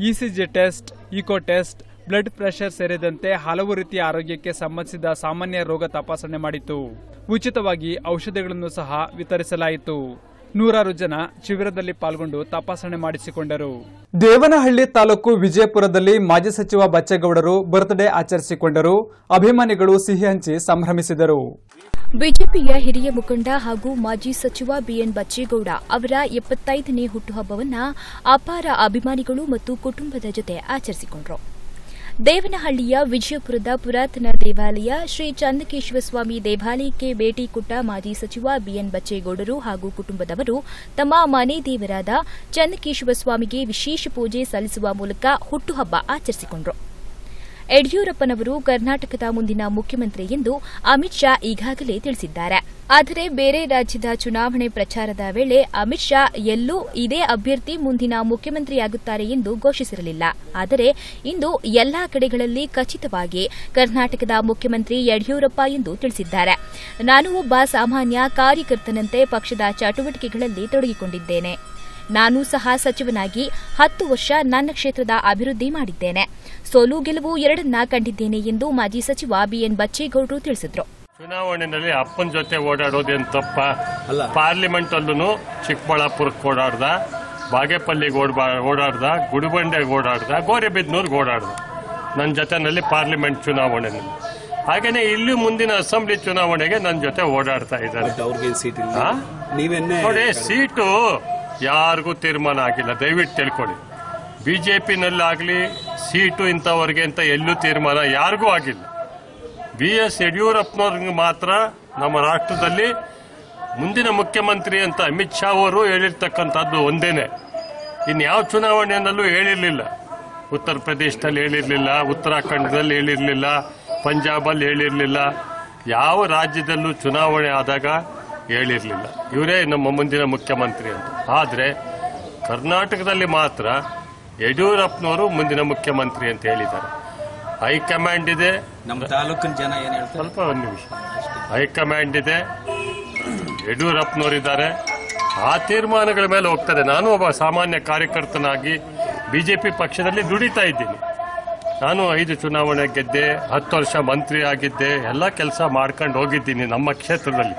ECG test, echo test, blood pressure ಸೇರಿದಂತೆ ಹಲವು ರೀತಿಯ ಆರೋಗ್ಯಕ್ಕೆ ಸಂಬಂಧಿಸಿದ ಸಾಮಾನ್ಯ ರೋಗ ತಪಾಸಣೆ ಮಾಡಿತು ಉಚಿತವಾಗಿ ಔಷಧಿಗಳನ್ನು ಸಹ ವಿತರಿಸಲಾಯಿತು. ನೂರಾರು ಜನ ಶಿಬಿರದಲ್ಲಿ ಪಾಲ್ಗೊಂಡು ತಪಾಸಣೆ ಮಾಡಿಸಿಕೊಂಡರು. ದೇವನಹಳ್ಳಿ ತಾಲೂಕು ವಿಜಯಪುರದಲ್ಲಿ ಮಾಜಿ ಸಚಿವ ಬಚ್ಚೇಗೌಡರು ಬರ್ತ್ಡೇ ಆಚರಿಸಿಕೊಂಡರು. ಅಭಿಮಾನಿಗಳು ಸಿಹಿ ಹಂಚಿ ಸಂಭ್ರಮಿಸಿದರು. ಬಿಜೆಪಿಯ ಹಿರಿಯ ಮುಖಂಡ ಹಾಗೂ ಮಾಜಿ ಸಚಿವ ಬಿಎನ್ ಬಚ್ಚೇಗೌಡ ಅವರ ಎಪ್ಪತ್ತೈದನೇ ಹುಟ್ಟುಹಬ್ಬವನ್ನ ಅಪಾರ ಅಭಿಮಾನಿಗಳು ಮತ್ತು ಕುಟುಂಬದ ಜೊತೆ ಆಚರಿಸಿಕೊಂಡರು. ದೇವನಹಳ್ಳಿಯ ವಿಜಯಪುರದ ಪುರಾತನ ದೇವಾಲಯ ಶ್ರೀ ಚಂದಕೇಶ್ವರ ಸ್ವಾಮಿ ದೇವಾಲಯಕ್ಕೆ ಭೇಟಿ ಕೊಟ್ಟ ಮಾಜಿ ಸಚಿವ ಬಿಎನ್ ಬಚ್ಚೇಗೌಡರು ಹಾಗೂ ಕುಟುಂಬದವರು ತಮ್ಮ ಮನೆ ದೇವರಾದ ಚಂದಕೇಶ್ವರ ಸ್ವಾಮಿಗೆ ವಿಶೇಷ ಪೂಜೆ ಸಲ್ಲಿಸುವ ಮೂಲಕ ಹುಟ್ಟುಹಬ್ಬ ಆಚರಿಸಿಕೊಂಡರು. ಯಡಿಯೂರಪ್ಪನವರು ಕರ್ನಾಟಕದ ಮುಂದಿನ ಮುಖ್ಯಮಂತ್ರಿ ಎಂದು ಅಮಿತ್ ಶಾ ಈಗಾಗಲೇ ತಿಳಿಸಿದ್ದಾರೆ. ಆದರೆ ಬೇರೆ ರಾಜ್ಯದ ಚುನಾವಣೆ ಪ್ರಚಾರದ ವೇಳೆ ಅಮಿತ್ ಶಾ ಎಲ್ಲೂ ಇದೇ ಅಭ್ಯರ್ಥಿ ಮುಂದಿನ ಮುಖ್ಯಮಂತ್ರಿಯಾಗುತ್ತಾರೆ ಎಂದು ಘೋಷಿಸಿರಲಿಲ್ಲ. ಆದರೆ ಇಂದು ಎಲ್ಲಾ ಕಡೆಗಳಲ್ಲಿ ಖಚಿತವಾಗಿ ಕರ್ನಾಟಕದ ಮುಖ್ಯಮಂತ್ರಿ ಯಡಿಯೂರಪ್ಪ ಎಂದು ತಿಳಿಸಿದ್ದಾರೆ. ನಾನು ಒಬ್ಬ ಸಾಮಾನ್ಯ ಕಾರ್ಯಕರ್ತನಂತೆ ಪಕ್ಷದ ಚಟುವಟಿಕೆಗಳಲ್ಲಿ ತೊಡಗಿಕೊಂಡಿದ್ದೇನೆ. ನಾನು ಸಹ ಸಚಿವನಾಗಿ ಹತ್ತು ವರ್ಷ ನನ್ನ ಕ್ಷೇತ್ರದ ಅಭಿವೃದ್ಧಿ ಮಾಡಿದ್ದೇನೆ. ಸೋಲು ಗೆಲುವು ಎರಡನ್ನ ಕಂಡಿದ್ದೇನೆ ಎಂದು ಮಾಜಿ ಸಚಿವ ಬಿಎನ್ ಬಚ್ಚೇಗೌಡರು ತಿಳಿಸಿದರು. ಚುನಾವಣೆಯಲ್ಲಿ ಅಪ್ಪನ ಜೊತೆ ಓಡಾಡೋದೇನು ತಪ್ಪ? ಪಾರ್ಲಿಮೆಂಟ್ ಅಲ್ಲೂ ಚಿಕ್ಕಬಳ್ಳಾಪುರಕ್ಕೆ ಓಡಾಡ್ದ ಬಾಗೇಪಲ್ಲಿಗೆ ಓಡಾ ಓಡಾಡ್ದ ಗುಡಿಬಂಡೆಗೆ ಓಡಾಡ್ದ ಗೋರೆಬಿದ್ನೂರ್ಗೆ ಓಡಾಡ್ದ. ನನ್ನ ಜೊತೆನಲ್ಲಿ ಪಾರ್ಲಿಮೆಂಟ್ ಚುನಾವಣೆಯಲ್ಲಿ. ಹಾಗೇನೆ ಇಲ್ಲಿ ಮುಂದಿನ ಅಸೆಂಬ್ಲಿ ಚುನಾವಣೆಗೆ ನನ್ನ ಜೊತೆ ಓಡಾಡ್ತಾ ಇದ್ದಾರೆ. ಅವ್ರಿಗೆ ಸೀಟ್ ಇಲ್ಲ. ಆ? ನೀವೆನ್ನೇ ನೋಡಿ ಸೀಟು ಯಾರಿಗೂ ತೀರ್ಮಾನ ಆಗಿಲ್ಲ. ದಯವಿಟ್ಟು ತಿಳ್ಕೊಳ್ಳಿ. ಬಿಜೆಪಿನಲ್ಲಾಗಲಿ ಸೀಟು ಇಂಥವ್ರಿಗೆ ಅಂತ ಎಲ್ಲೂ ತೀರ್ಮಾನ ಯಾರಿಗೂ ಆಗಿಲ್ಲ. ಬಿ ಎಸ್ ಯಡಿಯೂರಪ್ಪನವ್ರಿಗೆ ಮಾತ್ರ ನಮ್ಮ ರಾಷ್ಟ್ರದಲ್ಲಿ ಮುಂದಿನ ಮುಖ್ಯಮಂತ್ರಿ ಅಂತ ಅಮಿತ್ ಶಾ ಅವರು ಹೇಳಿರ್ತಕ್ಕಂಥದ್ದು ಒಂದೇನೆ. ಇನ್ಯಾವ ಚುನಾವಣೆಯಲ್ಲೂ ಹೇಳಿರಲಿಲ್ಲ. ಉತ್ತರ ಪ್ರದೇಶದಲ್ಲಿ ಹೇಳಿರಲಿಲ್ಲ, ಉತ್ತರಾಖಂಡದಲ್ಲಿ ಹೇಳಿರಲಿಲ್ಲ, ಪಂಜಾಬಲ್ಲಿ ಹೇಳಿರಲಿಲ್ಲ. ಯಾವ ರಾಜ್ಯದಲ್ಲೂ ಚುನಾವಣೆ ಆದಾಗ ಹೇಳಿರಲಿಲ್ಲ ಇವರೇ ನಮ್ಮ ಮುಂದಿನ ಮುಖ್ಯಮಂತ್ರಿ ಅಂತ. ಆದರೆ ಕರ್ನಾಟಕದಲ್ಲಿ ಮಾತ್ರ ಯಡಿಯೂರಪ್ಪನವರು ಮುಂದಿನ ಮುಖ್ಯಮಂತ್ರಿ ಅಂತ ಹೇಳಿದ್ದಾರೆ. ಹೈಕಮಾಂಡ್ ಇದೆ. ನಮ್ಮ ತಾಲೂಕಿನ ಜನ ಏನು ಹೇಳ್ತಾರೆ? ಸ್ವಲ್ಪ ಒಂದು ನಿಮಿಷ. ಹೈಕಮಾಂಡ್ ಇದೆ. ಯಡಿಯೂರಪ್ಪನವರಿದ್ದಾರೆ. ಆ ತೀರ್ಮಾನಗಳ ಮೇಲೆ ಹೋಗ್ತದೆ. ನಾನು ಒಬ್ಬ ಸಾಮಾನ್ಯ ಕಾರ್ಯಕರ್ತನಾಗಿ ಬಿಜೆಪಿ ಪಕ್ಷದಲ್ಲಿ ದುಡಿತಾ ಇದ್ದೀನಿ. ನಾನು ಐದು ಚುನಾವಣೆ ಗೆದ್ದೆ ಹತ್ತು ವರ್ಷ ಮಂತ್ರಿ ಆಗಿದ್ದೆ ಎಲ್ಲ ಕೆಲಸ ಮಾಡ್ಕೊಂಡು ಹೋಗಿದ್ದೀನಿ ನಮ್ಮ ಕ್ಷೇತ್ರದಲ್ಲಿ.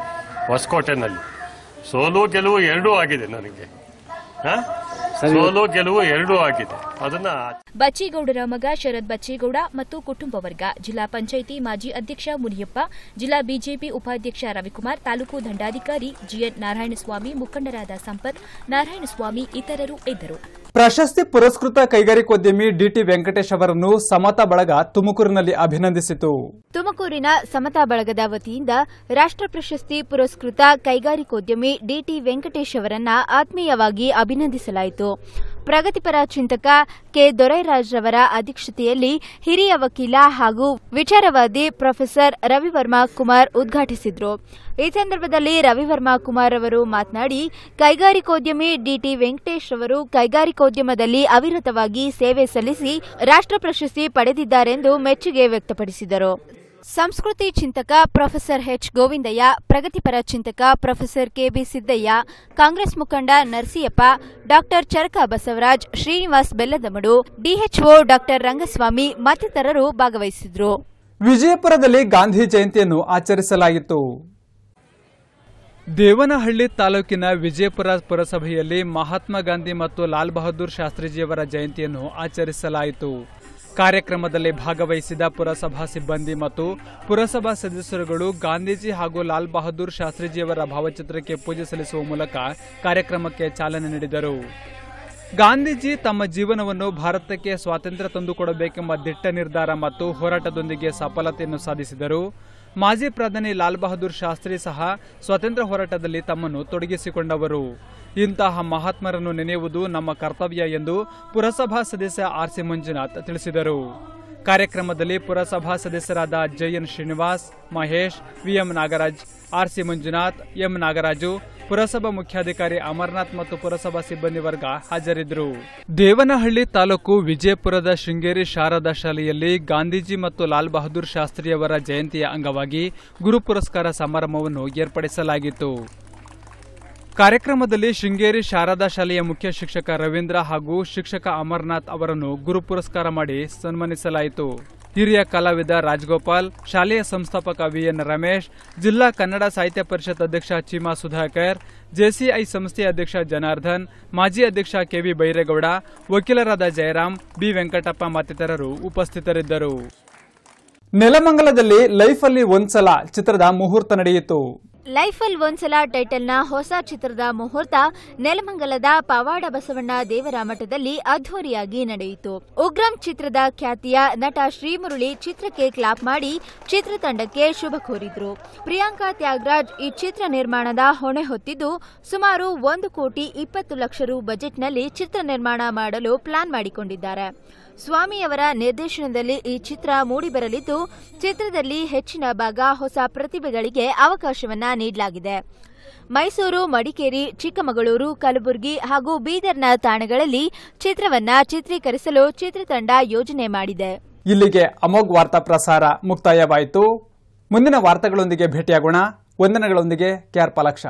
ಹೊಸಕೋಟೆನಲ್ಲಿ. ಸೋಲು ಗೆಲುವು ಎರಡೂ ಆಗಿದೆ ನನಗೆ. ಹ? ಸೋಲು ಗೆಲುವು ಎರಡೂ ಆಗಿದೆ. ಅದನ್ನ ಬಚ್ಚೇಗೌಡರ ಮಗ ಶರದ್ ಬಚ್ಚೇಗೌಡ ಮತ್ತು ಕುಟುಂಬ ವರ್ಗ. ಜಿಲ್ಲಾ ಪಂಚಾಯಿತಿ ಮಾಜಿ ಅಧ್ಯಕ್ಷ ಮುನಿಯಪ್ಪ ಜಿಲ್ಲಾ ಬಿಜೆಪಿ ಉಪಾಧ್ಯಕ್ಷ ರವಿಕುಮಾರ್ ತಾಲೂಕು ದಂಡಾಧಿಕಾರಿ ಜಿಎನ್ ನಾರಾಯಣಸ್ವಾಮಿ ಮುಖಂಡರಾದ ಸಂಪತ್ ನಾರಾಯಣಸ್ವಾಮಿ ಇತರರು ಇದ್ದರು. ಪ್ರಶಸ್ತಿ ಪುರಸ್ಕೃತ ಕೈಗಾರಿಕೋದ್ಯಮಿ ಡಿಟಿ ವೆಂಕಟೇಶ್ ಅವರನ್ನು ಸಮತಾ ಬಳಗ ತುಮಕೂರಿನಲ್ಲಿ ಅಭಿನಂದಿಸಿತು. ತುಮಕೂರಿನ ಸಮತಾ ಬಳಗದ ವತಿಯಿಂದ ರಾಷ್ಟ್ರ ಪ್ರಶಸ್ತಿ ಪುರಸ್ಕೃತ ಕೈಗಾರಿಕೋದ್ಯಮಿ ಡಿಟಿ ವೆಂಕಟೇಶ್ ಅವರನ್ನ ಆತ್ಮೀಯವಾಗಿ ಅಭಿನಂದಿಸಲಾಯಿತು. ಪ್ರಗತಿಪರ ಚಿಂತಕ ಕೆ. ದೊರೈರಾಜ್ ರವರ ಅಧ್ಯಕ್ಷತೆಯಲ್ಲಿ ಹಿರಿಯ ವಕೀಲ ಹಾಗೂ ವಿಚಾರವಾದಿ ಪ್ರೊಫೆಸರ್ ರವಿವರ್ಮಾ ಕುಮಾರ್ ಉದ್ಘಾಟಿಸಿದರು. ಈ ಸಂದರ್ಭದಲ್ಲಿ ರವಿವರ್ಮಾ ಕುಮಾರ್ ಅವರು ಮಾತನಾಡಿ, ಕೈಗಾರಿಕೋದ್ಯಮಿ ಡಿಟಿ ವೆಂಕಟೇಶ್ ಅವರು ಕೈಗಾರಿಕೋದ್ಯಮದಲ್ಲಿ ಅವಿರತವಾಗಿ ಸೇವೆ ಸಲ್ಲಿಸಿ ರಾಷ್ಟ್ರ ಪ್ರಶಸ್ತಿ ಪಡೆದಿದ್ದಾರೆಂದು ಮೆಚ್ಚುಗೆ ವ್ಯಕ್ತಪಡಿಸಿದರು. ಸಂಸ್ಕೃತಿ ಚಿಂತಕ ಪ್ರೊಫೆಸರ್ ಎಚ್ ಗೋವಿಂದಯ್ಯ ಪ್ರಗತಿಪರ ಚಿಂತಕ ಪ್ರೊಫೆಸರ್ ಕೆಬಿ ಸಿದ್ದಯ್ಯ ಕಾಂಗ್ರೆಸ್ ಮುಖಂಡ Narasiyappa doctor Charaka Basavaraj Srinivas Belladamadu DHO doctor Rangaswamy ಮತ್ತಿತರರು ಭಾಗವಹಿಸಿದ್ರು. ವಿಜಯಪುರದಲ್ಲಿ ಗಾಂಧಿ ಜಯಂತಿಯನ್ನು ಆಚರಿಸಲಾಯಿತು. ದೇವನಹಳ್ಳಿ ತಾಲೂಕಿನ ವಿಜಯಪುರ ಪುರಸಭೆಯಲ್ಲಿ ಮಹಾತ್ಮ ಗಾಂಧಿ ಮತ್ತು ಲಾಲ್ ಬಹದ್ದೂರ್ ಶಾಸ್ತ್ರಿಜಿಯವರ ಜಯಂತಿಯನ್ನು ಆಚರಿಸಲಾಯಿತು. ಕಾರ್ಯಕ್ರಮದಲ್ಲಿ ಭಾಗವಹಿಸಿದ ಪುರಸಭಾ ಸಿಬ್ಬಂದಿ ಮತ್ತು ಪುರಸಭಾ ಸದಸ್ಯರುಗಳು ಗಾಂಧೀಜಿ ಹಾಗೂ ಲಾಲ್ ಬಹದ್ದೂರ್ ಶಾಸ್ತ್ರಿಜಿಯವರ ಭಾವಚಿತ್ರಕ್ಕೆ ಪೂಜೆ ಸಲ್ಲಿಸುವ ಮೂಲಕ ಕಾರ್ಯಕ್ರಮಕ್ಕೆ ಚಾಲನೆ ನೀಡಿದರು. ಗಾಂಧೀಜಿ ತಮ್ಮ ಜೀವನವನ್ನು ಭಾರತಕ್ಕೆ ಸ್ವಾತಂತ್ರ್ಯ ತಂದುಕೊಡಬೇಕೆಂಬ ದಿಟ್ಟ ನಿರ್ಧಾರ ಮತ್ತು ಹೋರಾಟದೊಂದಿಗೆ ಸಫಲತೆಯನ್ನು ಸಾಧಿಸಿದರು. ಮಾಜಿ ಪ್ರಧಾನಿ ಲಾಲ್ ಬಹದ್ದೂರ್ ಶಾಸ್ತ್ರಿ ಸಹ ಸ್ವಾತಂತ್ರ್ಯ ಹೋರಾಟದಲ್ಲಿ ತಮ್ಮನ್ನು ತೊಡಗಿಸಿಕೊಂಡವರು. ಇಂತಹ ಮಹಾತ್ಮರನ್ನು ನೆನೆಯುವುದು ನಮ್ಮ ಕರ್ತವ್ಯ ಎಂದು ಪುರಸಭಾ ಸದಸ್ಯ ಆರ್ ಸಿ ಮಂಜುನಾಥ್ ತಿಳಿಸಿದರು. ಕಾರ್ಯಕ್ರಮದಲ್ಲಿ ಪುರಸಭಾ ಸದಸ್ಯರಾದ JN Srinivas, Mahesh VM Nagaraj R C Manjunath, M Nagaraju ಪುರಸಭಾ ಮುಖ್ಯಾಧಿಕಾರಿ ಅಮರನಾಥ್ ಮತ್ತು ಪುರಸಭಾ ಸಿಬ್ಬಂದಿ ವರ್ಗ ಹಾಜರಿದ್ದರು. ದೇವನಹಳ್ಳಿ ತಾಲೂಕು ವಿಜಯಪುರದ ಶೃಂಗೇರಿ ಶಾರದಾ ಶಾಲೆಯಲ್ಲಿ ಗಾಂಧೀಜಿ ಮತ್ತು ಲಾಲ್ ಬಹದ್ದೂರ್ ಶಾಸ್ತ್ರಿಯವರ ಜಯಂತಿಯ ಅಂಗವಾಗಿ ಗುರು ಪುರಸ್ಕಾರ ಸಮಾರಂಭವನ್ನು ಏರ್ಪಡಿಸಲಾಗಿತ್ತು. ಕಾರ್ಯಕ್ರಮದಲ್ಲಿ ಶೃಂಗೇರಿ ಶಾರದಾ ಶಾಲೆಯ ಮುಖ್ಯ ಶಿಕ್ಷಕ ರವೀಂದ್ರ ಹಾಗೂ ಶಿಕ್ಷಕ ಅಮರನಾಥ್ ಅವರನ್ನು ಗುರು ಪುರಸ್ಕಾರ ಮಾಡಿ ಸನ್ಮಾನಿಸಲಾಯಿತು. ಹಿರಿಯ ಕಲಾವಿದ ರಾಜಗೋಪಾಲ್, ಶಾಲೆಯ ಸಂಸ್ಥಾಪಕ ವಿಎನ್ ರಮೇಶ್, ಜಿಲ್ಲಾ ಕನ್ನಡ ಸಾಹಿತ್ಯ ಪರಿಷತ್ ಅಧ್ಯಕ್ಷ ಚೀಮಾ ಸುಧಾಕರ್, ಜೆಸಿಐ ಸಂಸ್ಥೆಯ ಅಧ್ಯಕ್ಷ ಜನಾರ್ದನ್, ಮಾಜಿ ಅಧ್ಯಕ್ಷ ಕೆವಿ ಬೈರೇಗೌಡ, ವಕೀಲರಾದ ಜಯರಾಮ್, ಬಿ ವೆಂಕಟಪ್ಪ ಮತ್ತಿತರರು ಉಪಸ್ಥಿತರಿದ್ದರು. ನೆಲಮಂಗಲದಲ್ಲಿ ಲೈಫಲ್ಲಿ ಒಂದ್ಸಲ ಚಿತ್ರದ ಮುಹೂರ್ತ ನಡೆಯಿತು. ಲೈಫಲ್ ಒಂದ್ಸಲ ಟೈಟಲ್ನ ಹೊಸ ಚಿತ್ರದ ಮುಹೂರ್ತ ನೆಲಮಂಗಲದ ಪವಾಡ ಬಸವಣ್ಣ ದೇವರ ಮಠದಲ್ಲಿ ಅದ್ಧೂರಿಯಾಗಿ ನಡೆಯಿತು. ಉಗ್ರಂ ಚಿತ್ರದ ಖ್ಯಾತಿಯ ನಟ ಶ್ರೀಮುರುಳಿ ಚಿತ್ರಕ್ಕೆ ಕ್ಲಾಪ್ ಮಾಡಿ ಚಿತ್ರತಂಡಕ್ಕೆ ಶುಭ ಕೋರಿದ್ರು. ಪ್ರಿಯಾಂಕಾ ತ್ಯಾಗರಾಜ್ ಈ ಚಿತ್ರ ನಿರ್ಮಾಣದ ಹೊಣೆ ಹೊತ್ತಿದ್ದು, ಸುಮಾರು ಒಂದು ಕೋಟಿ ಇಪ್ಪತ್ತು ಲಕ್ಷ ರು ಬಜೆಟ್ನಲ್ಲಿ ಚಿತ್ರ ನಿರ್ಮಾಣ ಮಾಡಲು ಪ್ಲಾನ್ ಮಾಡಿಕೊಂಡಿದ್ದಾರೆ. ಸ್ವಾಮಿಯವರ ನಿರ್ದೇಶನದಲ್ಲಿ ಈ ಚಿತ್ರ ಮೂಡಿಬರಲಿದ್ದು, ಚಿತ್ರದಲ್ಲಿ ಹೆಚ್ಚಿನ ಭಾಗ ಹೊಸ ಪ್ರತಿಭೆಗಳಿಗೆ ಅವಕಾಶವನ್ನ ನೀಡಲಾಗಿದೆ. ಮೈಸೂರು, ಮಡಿಕೇರಿ, ಚಿಕ್ಕಮಗಳೂರು, ಕಲಬುರಗಿ ಹಾಗೂ ಬೀದರ್ನ ತಾಣಗಳಲ್ಲಿ ಚಿತ್ರವನ್ನ ಚಿತ್ರೀಕರಿಸಲು ಚಿತ್ರತಂಡ ಯೋಜನೆ ಮಾಡಿದೆ. ಇಲ್ಲಿಗೆ ಅಮೋಘ್ ವಾರ್ತಾ ಪ್ರಸಾರ ಮುಕ್ತಾಯವಾಯಿತು. ಮುಂದಿನ ವಾರ್ತೆಗಳೊಂದಿಗೆ ಭೇಟಿಯಾಗೋಣ. ವಂದನೆಗಳೊಂದಿಗೆ ಕೆಆರ್ ಪಾಲಾಕ್ಷ.